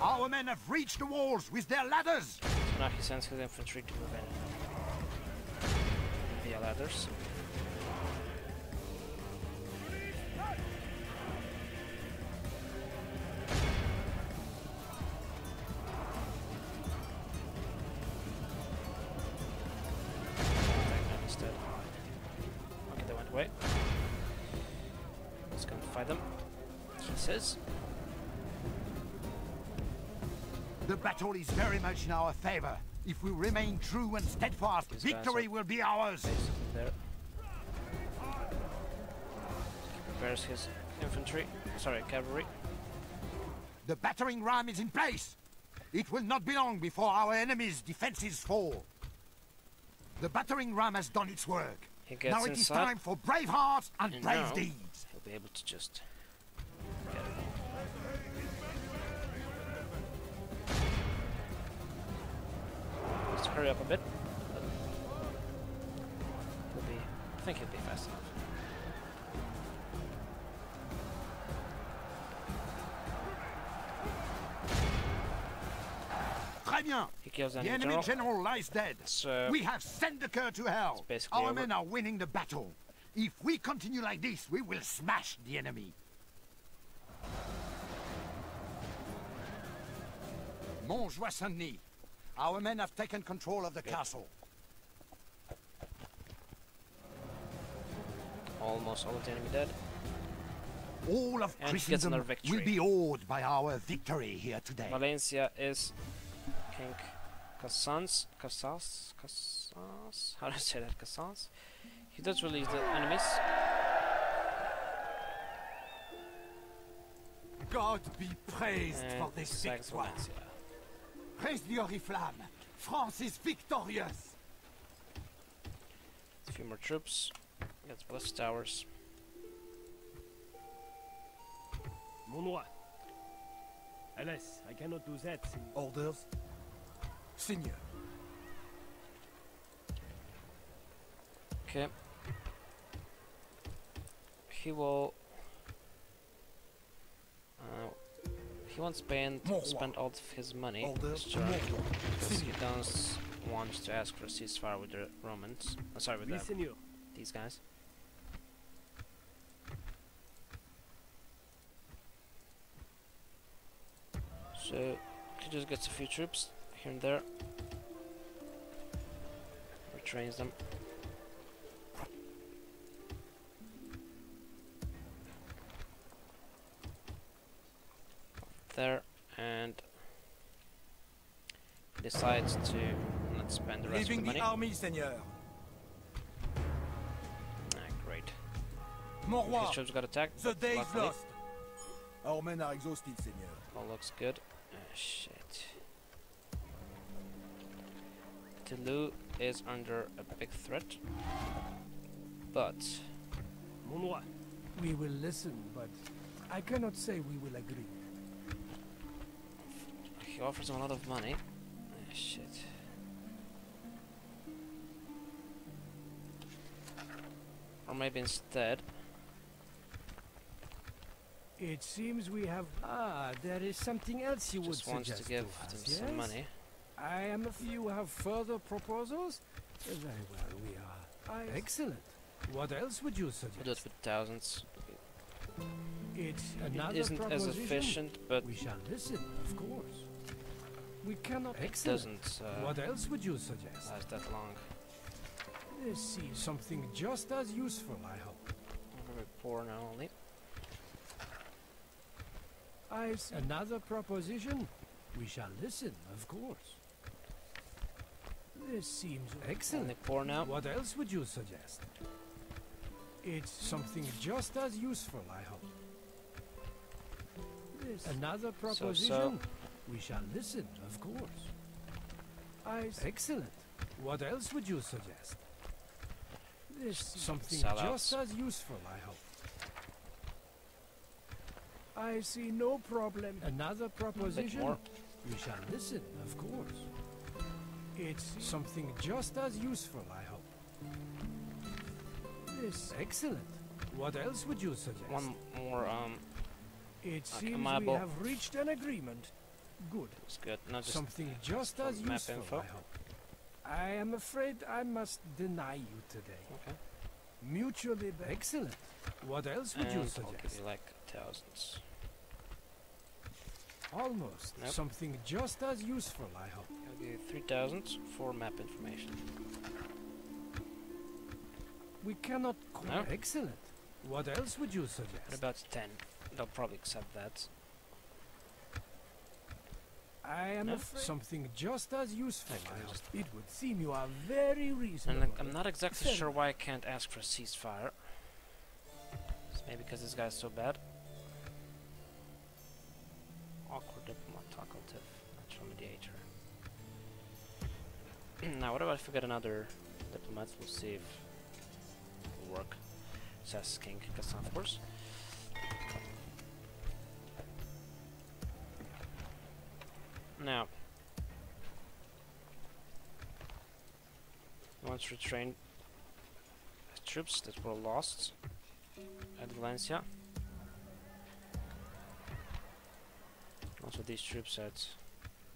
Our men have reached the walls with their ladders. Now he sends his infantry to move in via ladders. Is very much in our favor. If we remain true and steadfast, These victory will be ours. Prepares his infantry. Sorry, cavalry. The battering ram is in place. It will not be long before our enemy's defenses fall. The battering ram has done its work. Now it is inside. time for brave hearts and, And brave deeds. He'll be able to just Just hurry up a bit. He'll be. I think he'll be fast enough. Très bien. He kills The enemy general. general lies dead. So uh, We have sent the cur to hell. Our over. men are winning the battle. If we continue like this, we will smash the enemy. Montjoie Saint-Denis. Our men have taken control of the castle. almost all of the enemy dead. All of And Christendom victory. will be awed by our victory here today. Valencia is King Cassans. Cassas? Cassas? How do I say that? Cassans? He does release the enemies. God be praised for this. Valencia. Praise the Oriflamme. France is victorious. A few more troops. Gets ballista towers. Mon roi. Alas, I cannot do that, Seigneur. Orders? Seigneur. Okay. he will. Uh, he won't spend spend all of his money this turn because he Signor. does want to ask for a ceasefire with the Romans. Uh, sorry, with the, these guys. So he just gets a few troops here and there. Retrains them. There and decides to not spend the rest of the Leaving money. the army, Seigneur. Ah, great. Mon roi, His troops got attacked. the day is lost. Our men are exhausted, Seigneur. All looks good. Ah, shit. Toulouse is under a big threat. But Mon roi. We will listen, but I cannot say we will agree. He offers him a lot of money. Ah, shit. Or maybe instead, It seems we have... Ah, there is something else you would just wants suggest to give us, them yes? some money. I am if you have further proposals? Very well, we are. Excellent. What else would you We'll do it suggest? with thousands. It's It isn't as efficient, but We shall listen, of course. We cannot... it Excellent. doesn't uh, What else would you suggest? last that long. Let's see, something just as useful, I hope. I'm very poor now only. I s- Another proposition? We shall listen, of course. This seems excellent. Only poor now. What else would you suggest? It's something just as useful, I hope. This Another proposition? We shall listen, of course. I s- excellent. What else would you suggest? This something just as useful, I hope. I see no problem. Another proposition? more. We shall listen, of course. It's something just as useful, I hope. This excellent. What else would you suggest? One more um It seems we have reached an agreement. Good. is good. Not just Something uh, just as useful, info. I hope. I am afraid I must deny you today. okay. Mutually excellent. What else would and you suggest? like thousands. Almost. Nope. Something just as useful, I hope. I'll give you three thousands for map information. We cannot. No? Excellent. What else would you suggest? What about ten? They'll probably accept that. I am No? something just as useful. Okay, I hope. just- It would seem you are very reasonable. like, I'm not exactly Fair sure why I can't ask for a ceasefire. It's maybe because this guy's so bad. Awkward diplomat, talkative, natural mediator. now, what about if we get another diplomat? We'll see if it will work. Says King Casin, of course. Now, he wants to retrain his troops that were lost at Valencia. Also these troops at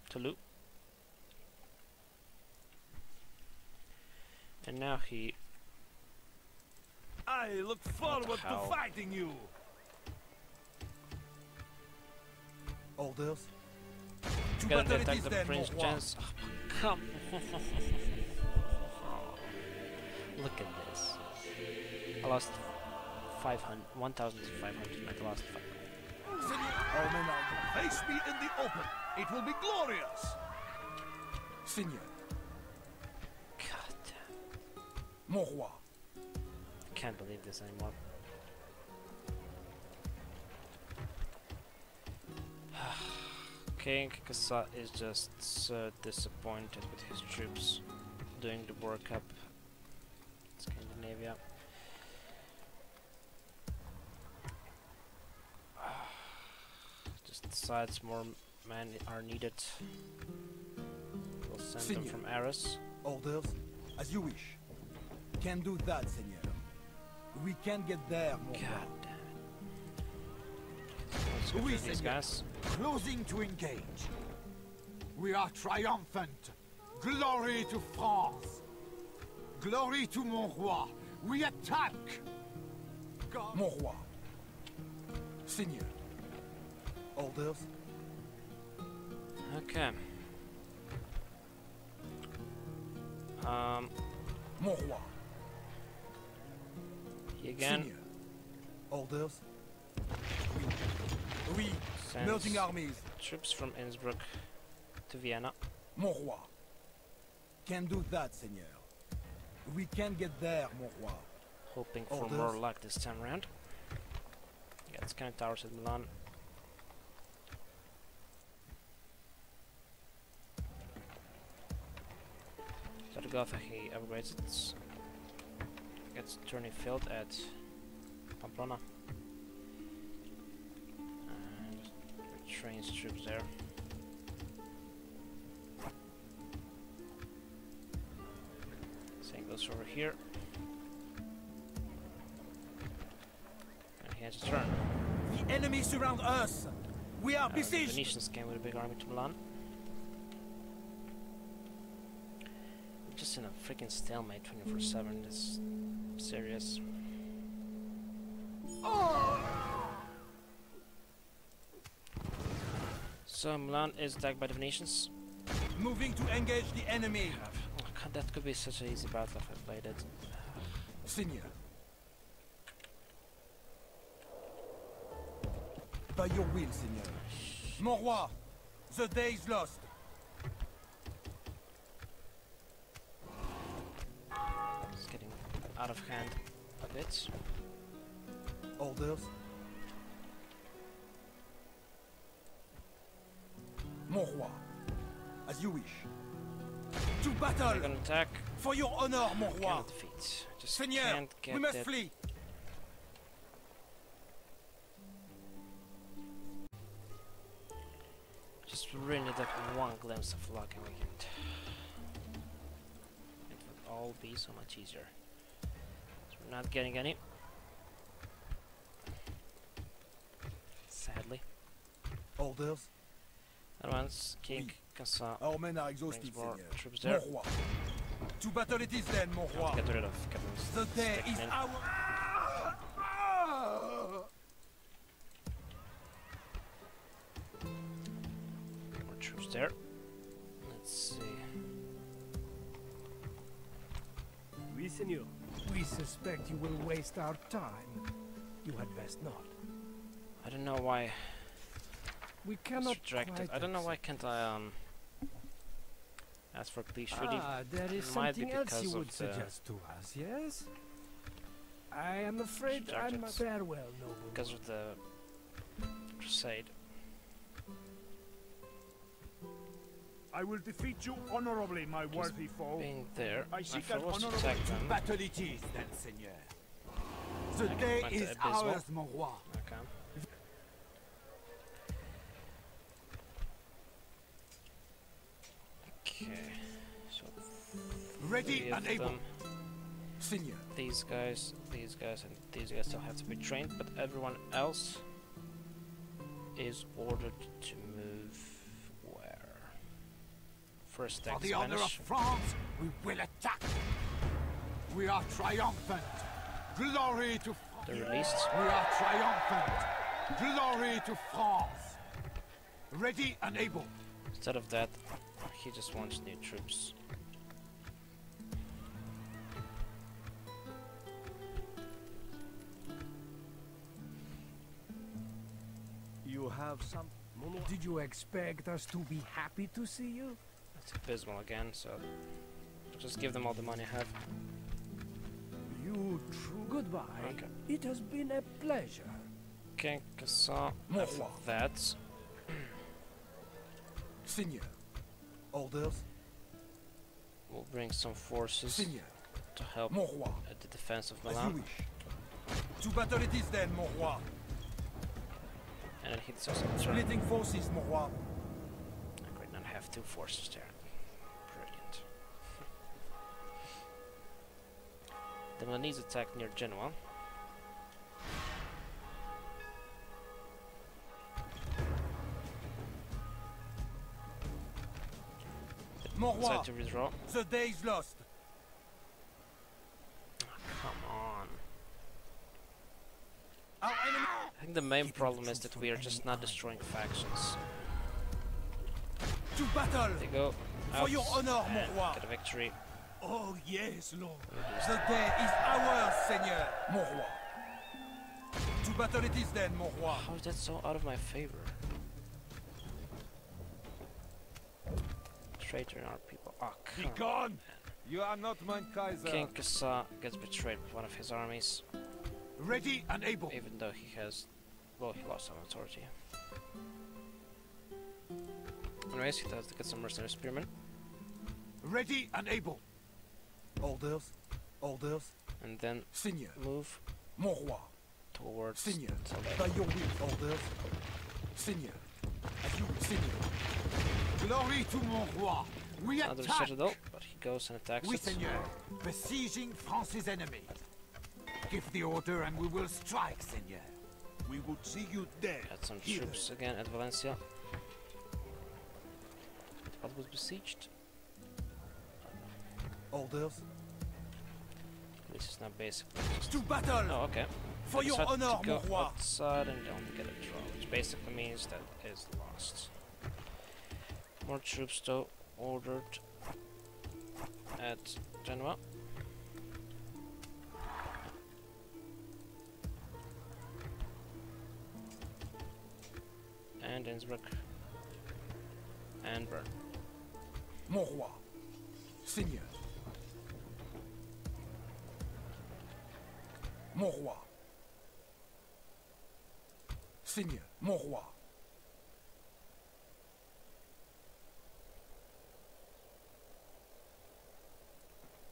Toulouse. And now he I look forward to fighting you. Orders? To Gotta attack the Prince. Jens. Oh, come Look at this. I lost 500, 1,500 I lost 500. Our men are Face me in the open. It will be glorious. Seigneur, God damn. mon roi. I can't believe this anymore. King Casin is just so disappointed with his troops doing the World Cup Scandinavia. Just decides more men are needed. We'll send them from Arras. Orders? As you wish. Can do that, Seigneur. We can't get there, mon God roi. damn. Let's go Oui, for these Seigneur. guys. Closing to engage. We are triumphant. Glory to France. Glory to mon roi. We attack. God. Mon roi. Seigneur. Orders. Okay. Um, Mon roi. he again Seigneur. Orders. Sends Merging armies. troops from Innsbruck to Vienna. Mon roi. Can do that, Seigneur. We can get there, mon roi. hoping for Orders. more luck this time around. Got scanning towers at Milan. Zaragoza he upgrades it. Gets turning field at Pamplona. And trains troops there. Same goes over here. And he has a turn. The enemy surround us. We are Uh, the besieged. Venetians came with a big army to Milan. We're just in a freaking stalemate 24-7. It's serious. So Milan is attacked by the Venetians. Moving to engage the enemy. Oh god, that could be such an easy battle if I played it. Seigneur. By your will, Seigneur. Mon roi, the day is lost. It's getting out of hand a bit. Orders. Mon roi, as you wish. To battle! attack. For your honor, mon roi! Cannot defeat. Just Seigneur, can't get we must that flee! Just really need that one glimpse of luck and we can... It would all be so much easier. So we're not getting any. Sadly. Orders. Advance, King, Oui. Casin, Our men are exhausted, brings more troops Mon there. roi. To battle it is then, mon Have roi. get rid of Captain The day is Stephen. our... More troops there. Let's see. Oui, Seigneur. We suspect you will waste our time. You had best not. I don't know why We it's cannot retracted. quite I don't know why accept- can't I um ask for peace treaty. Ah, there is It might be something else you would suggest to us, yes? I am afraid I Retracted. must farewell, noble. because of the crusade. I will defeat you honorably, my worthy foe. Being there, I I seek an forced to honorable. Battle it is then, Seigneur. The I day is Abyssal. ours, mon roi. Okay. Okay. So Ready and able. Seigneur. These guys, these guys, and these guys still have to be trained, but everyone else is ordered to move where? First For the honor of France, we will attack. We are triumphant. Glory to They're released. We are triumphant. Glory to France. Ready and able. Instead of that, he just wants new troops. You have some... Did you expect us to be happy to see you? That's abysmal again, so just give them all the money I have. You true. Goodbye. Okay. It has been a pleasure. King Casin, Mon after roi. that, Seigneur. Orders. we'll bring some forces Seigneur. to help at the defense of Milan. To battle it is then, mon roi. And then he decides to turn. Splitting forces, mon roi. Great, now I have two forces there. Brilliant. the Milanese attack near Genoa. Morois, decide to withdraw. the day is lost. Ah, come on. I think the main problem is that we are just not destroying factions. To battle! They go For your honor, and Morois. get a victory. Oh, yes, Lord. The day is ours, Seigneur, Morois. To battle it is then, Morois. How is that so out of my favor? Traitor in our people. Ah, Be gone! You are not mein Kaiser. King Casin gets betrayed by one of his armies, Ready and able. even though he has, well, he lost some authority. Anyways, he does get some mercenary spearmen, Ready and able. Orders, orders, and then Seigneur, move Morois. towards Seigneur, by your will, orders. Seigneur, as you, Seigneur. Glory to mon roi. We Another attack. citadel, but he goes and attacks Oui, it. Seigneur. Besieging France's enemy. Give the order and we will strike, Seigneur. We would see you dead. Got some here. troops again at Valencia. What was besieged? Orders, This is now basically just. to battle! Oh, okay. For your honor, to go mon roi. outside and don't get a draw, which basically means that is lost. More troops though ordered at Genoa. And Innsbruck. And Bern. Morois. Seigneur. Morois. Seigneur, Morois.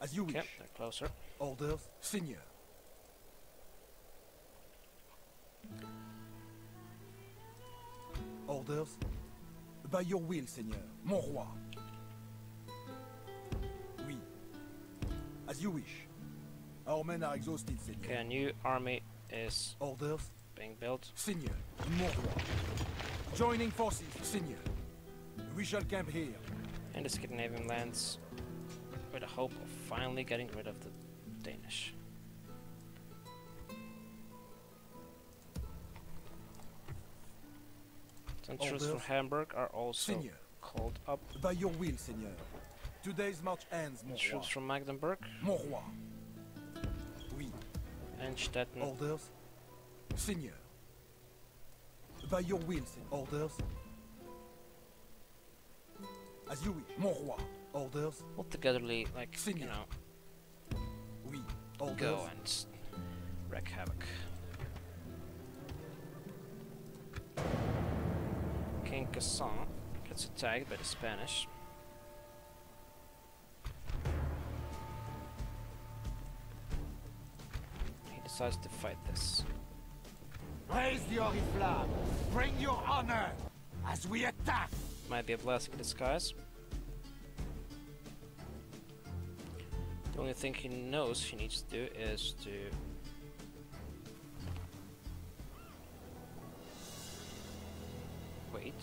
As you wish. Okay, they're closer. Orders, Seigneur. Orders. By your will, Seigneur. Mon roi. Oui. As you wish. Our men are exhausted, Seigneur. Okay, a new army is Orders, being built. Seigneur. Mon roi. Joining forces, Seigneur. We shall camp here. in the Scandinavian lands with the hope of finally getting rid of the Danish. Some troops from Hamburg are also Seigneur. called up. By your will, Seigneur. Today's march ends, mon. Troops from Magdeburg Mon roi. Oui. and Stettin Orders. Seigneur. By your will, Seigneur. Orders. As you wish. Mon roi. Orders. will togetherly, like, you Seigneur. know, Oui. Orders. go and s- wreak havoc. King Casin gets attacked by the Spanish. He decides to fight this. Raise the Oriflamme. Bring your honor as we attack. Might be a blessing in disguise. The only thing he knows he needs to do is to wait.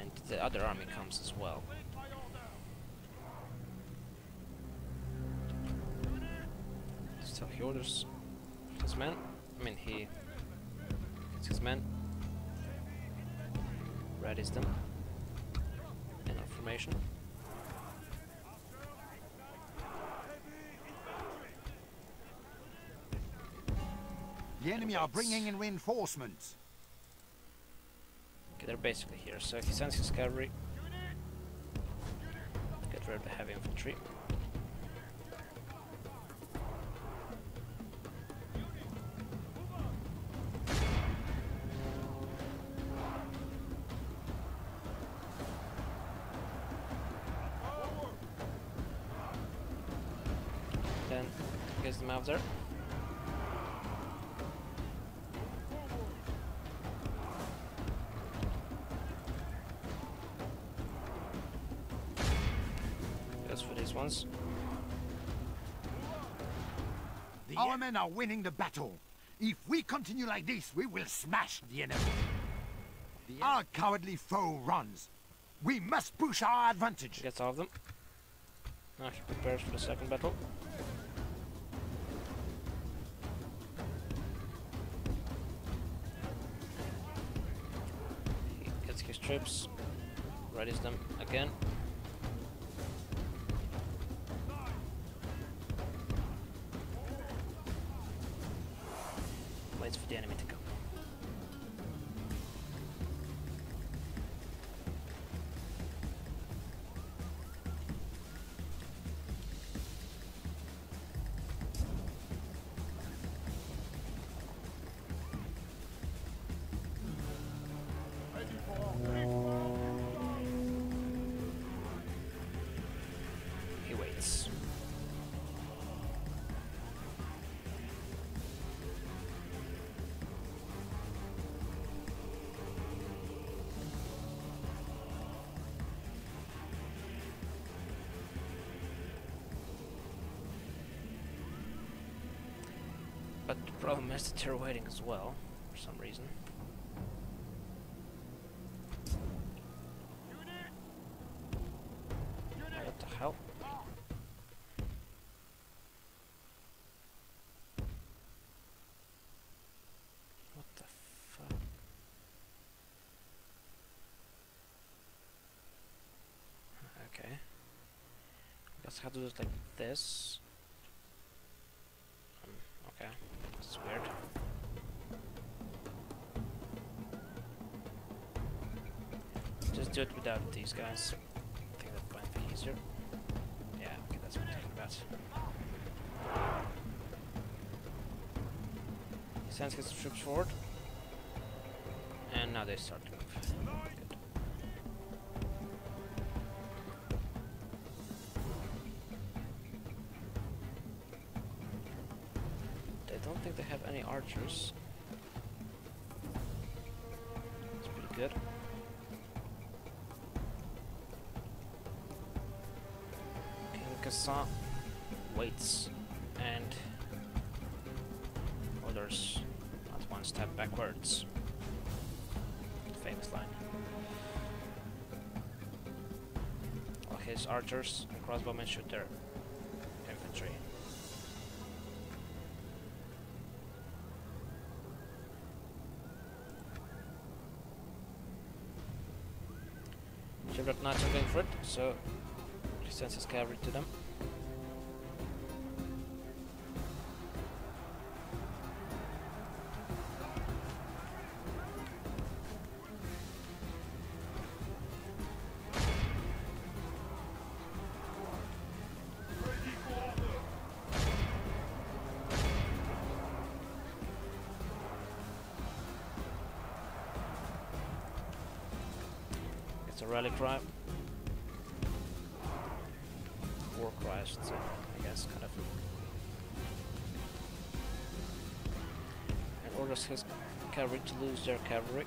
And the other army comes as well. So he orders his men. I mean, he his men, readies them in our formation. The enemy are bringing in reinforcements. Okay, they're basically here. So he sends his cavalry. Get rid of the heavy infantry. These ones. Our men are winning the battle. If we continue like this, we will smash the enemy. Our cowardly foe runs. We must push our advantage. Gets all of them. Now she prepares for the second battle. He gets his troops, readies them again. They're waiting as well, for some reason. What the hell? What the fuck? Okay. Guess I have to do it like this. It without these guys. I think that might be easier. Yeah, okay, that's what I'm talking about. He sends his troops forward. And now they start to move. Good. I don't think they have any archers. Casin waits and orders not one step backwards. Famous line. While his archers and crossbowmen shoot their infantry. Chivalric Knights are going for it, so he sends his cavalry to them. Cry. War cry, I should say, I guess, kind of. And orders his cavalry to lose their cavalry.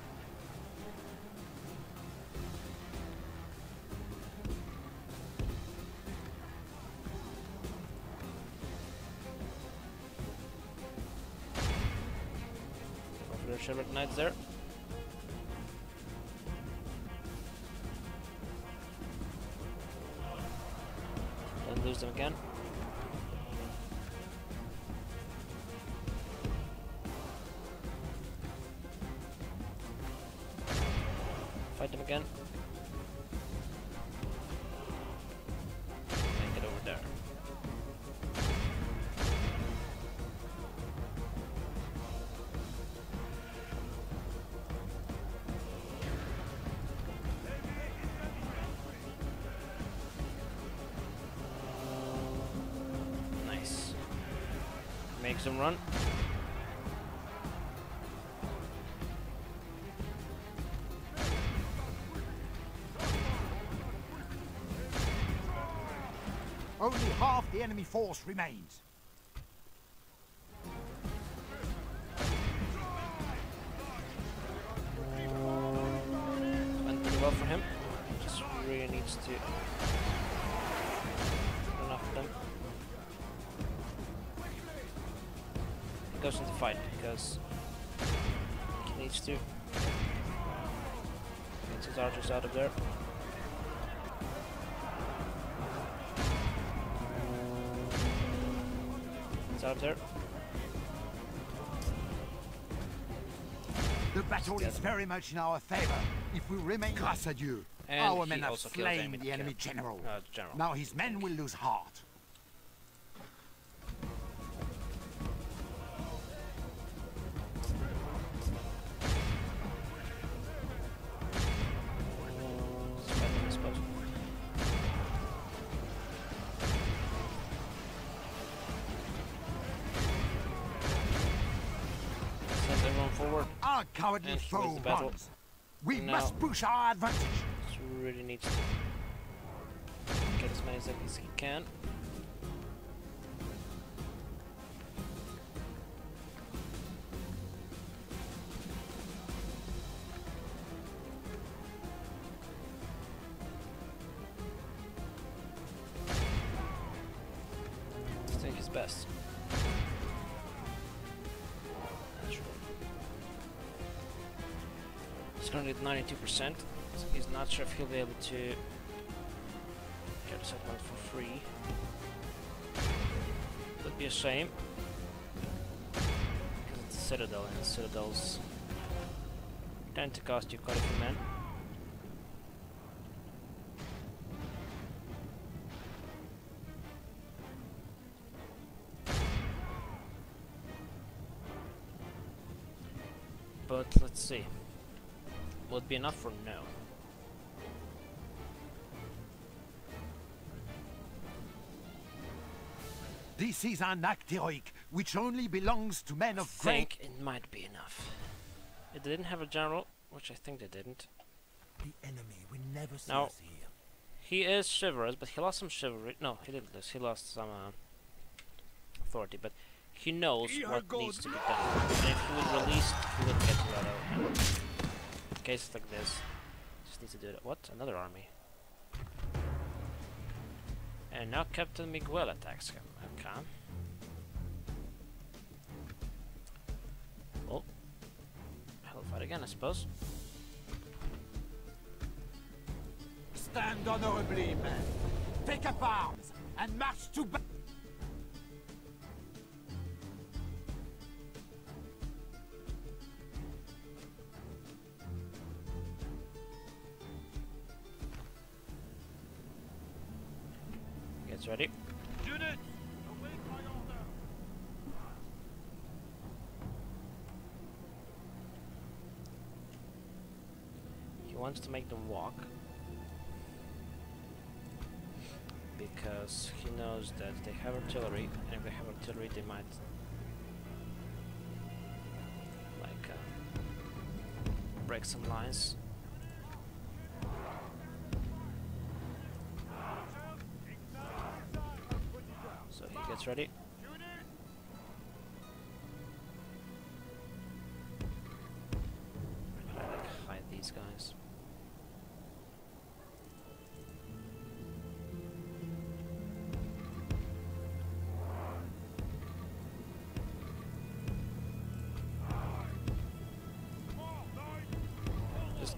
Their Chivalric Knights there. Them run. Only half the enemy force remains. He goes into fight because he needs to. Gets his archers out of there. It's out of there. The battle is very much in our favor. If we remain grâce à Dieu, And our men have slain the enemy general. Uh, general. Now his men will lose heart. And he the battle. runs. We Now- must push our advantage. Just really needs to get as many as he can. 92%, so he's not sure if he'll be able to get a settlement for free. Would be a shame. Because it's a citadel, and citadels tend to cost you quite a few men. Would be enough for no. This is an act heroic, which only belongs to men of great... think it might be enough. It didn't have a general, which I think they didn't. The enemy will never see No. here. He is chivalrous, but he lost some chivalry. No, he didn't lose. He lost some uh, authority, but he knows We are what needs to be done. And if he would release, he would get to that out. Cases like this, just need to do that. What? Another army. And now Captain Miguel attacks him. Okay. Well, hell fight again, I suppose. Stand honorably, men. Take up arms and march to battle. He wants to make them walk because he knows that they have artillery, and if they have artillery, they might like uh, break some lines. So he gets ready.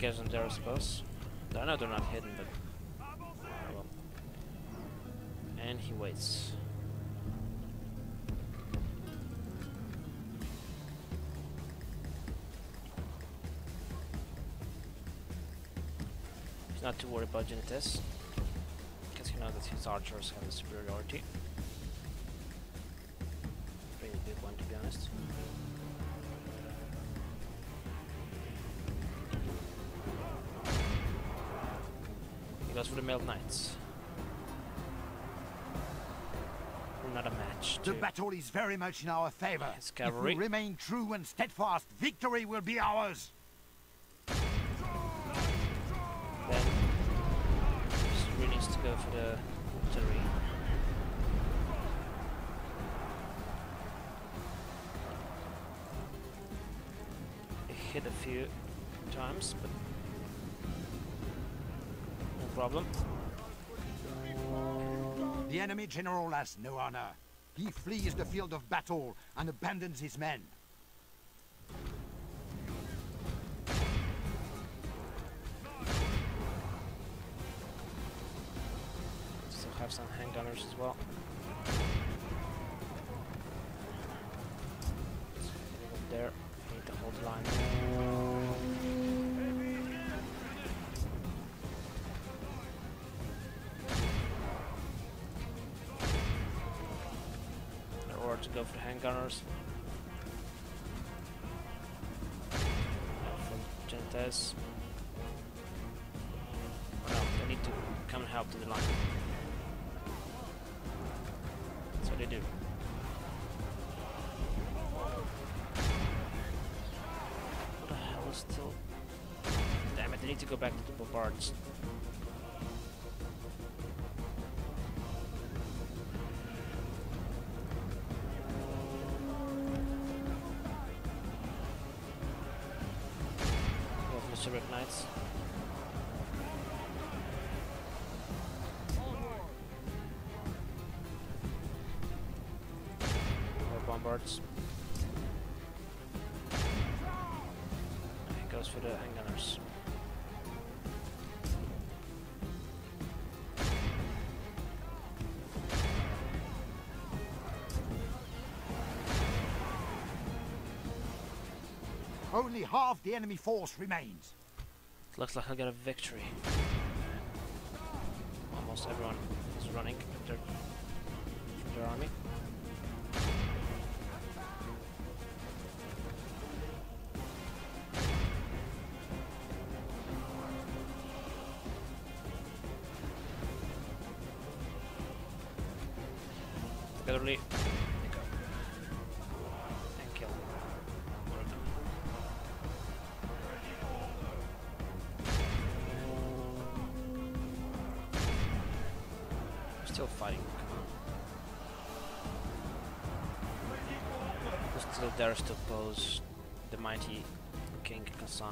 Gives them there, I suppose. I know they're not hidden, but oh well. And he waits. He's not too worried about Jinetes. Because he knows that his archers have the superiority. The Mailed Knights. We're not a match. The battle is very much in our favor. His If we remain true and steadfast, victory will be ours. General has no honor. He flees the field of battle and abandons his men. The handgunners. For Gentes. They need to come and help to the line. That's what they do. What the hell is still... Damn it, they need to go back to the bombards. Only half the enemy force remains. Looks like I got a victory. Almost everyone is running their, their army. Dares to oppose the mighty King Casin?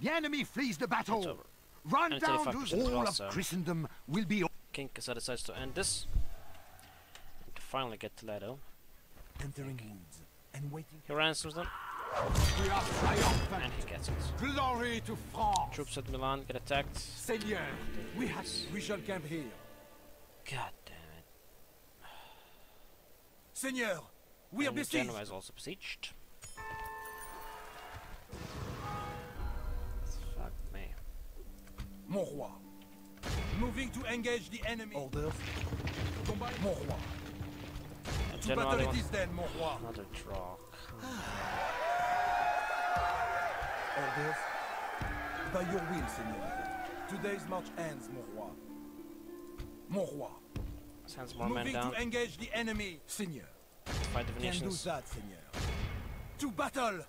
The enemy flees the battle. Run And down to as all of Christendom will be King Casin decides to end this. And to finally get Toledo. Entering and waiting. He ransoms them We are triumphant. and he gets it. Glory to France. Troops at Milan get attacked. Seigneur, we have We shall camp here. God damn it. Seigneur, we are besieged. Genoa is also besieged. Fuck me. Mon roi. Moving to engage the enemy. Orders. Combat. Mon roi. And To battle they it want is then, mon roi. another draw. Orders. By your will, Seigneur. Today's march ends, mon roi. Mon roi. Sends more men down to engage the enemy. Seigneur. fight the Can do Venetians. that, Seigneur. To battle.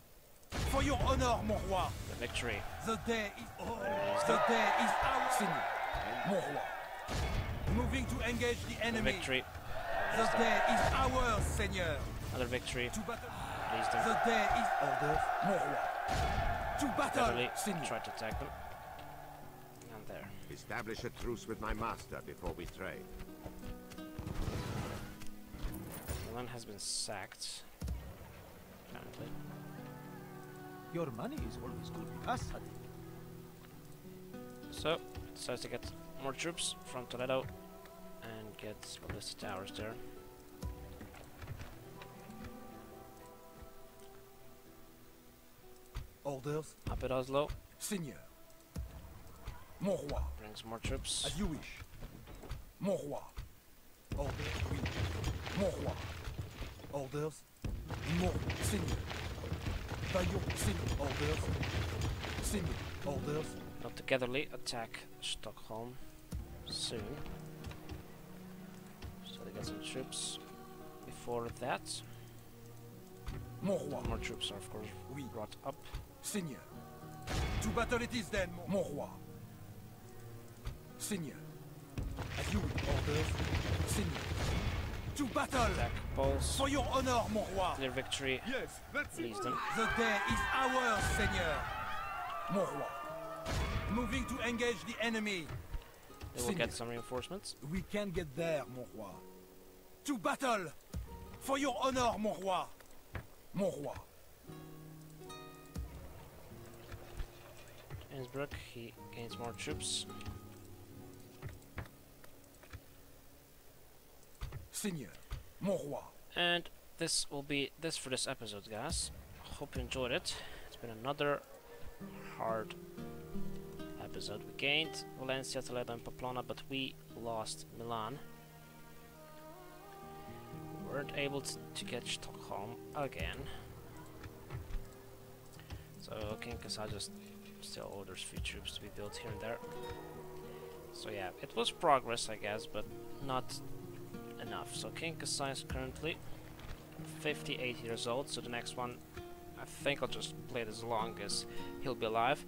For your honor, mon roi. The victory. The day is The day is our Seigneur. Mon roi. Moving to engage the enemy. The victory. The day is ours, Seigneur. Another victory. To battle. Release The day is orders, mon roi. To battle, Beverly Seigneur. try to attack them. And there. Establish a truce with my master before we trade. Milan has been sacked. Apparently. Your money is always good with us, Hadi. So, decides to get more troops from Toledo and get ballista towers there. Orders, Up at Oslo, Seigneur. Mon roi, brings more troops. as you wish. Mon roi. Orders, oui. Mon roi. Orders, mon Seigneur. Your Seigneur. Orders, Seigneur. Orders, Now togetherly attack Stockholm soon. So they get some troops. Before that, mon roi. more troops are of course Oui. brought up. Seigneur. To battle it is then, mon, roi. Seigneur. As you wish. Orders, Seigneur. To battle! Poles. For your honor, mon roi. Clear victory. Yes, let's Release them. The day is ours, Seigneur. Mon roi. Moving to engage the enemy. They will Seigneur. get some reinforcements. We can get there, mon roi. To battle! For your honor, mon roi. mon roi. Innsbruck, he gains more troops. Seigneur, mon roi. And this will be this for this episode, guys. Hope you enjoyed it. It's been another hard episode. We gained Valencia, Toledo, and Pamplona, but we lost Milan. We weren't able to, to get Stockholm again. So King Casin just still orders few troops to be built here and there. So yeah, it was progress, I guess, but not enough. So King Casin is currently 58 years old, so the next one, I think I'll just play it as long as he'll be alive.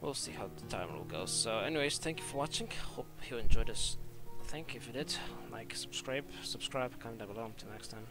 We'll see how the timer will go. So anyways, thank you for watching. Hope you enjoyed this. Thank you if you did. Like, subscribe, subscribe, comment down below. Until next time.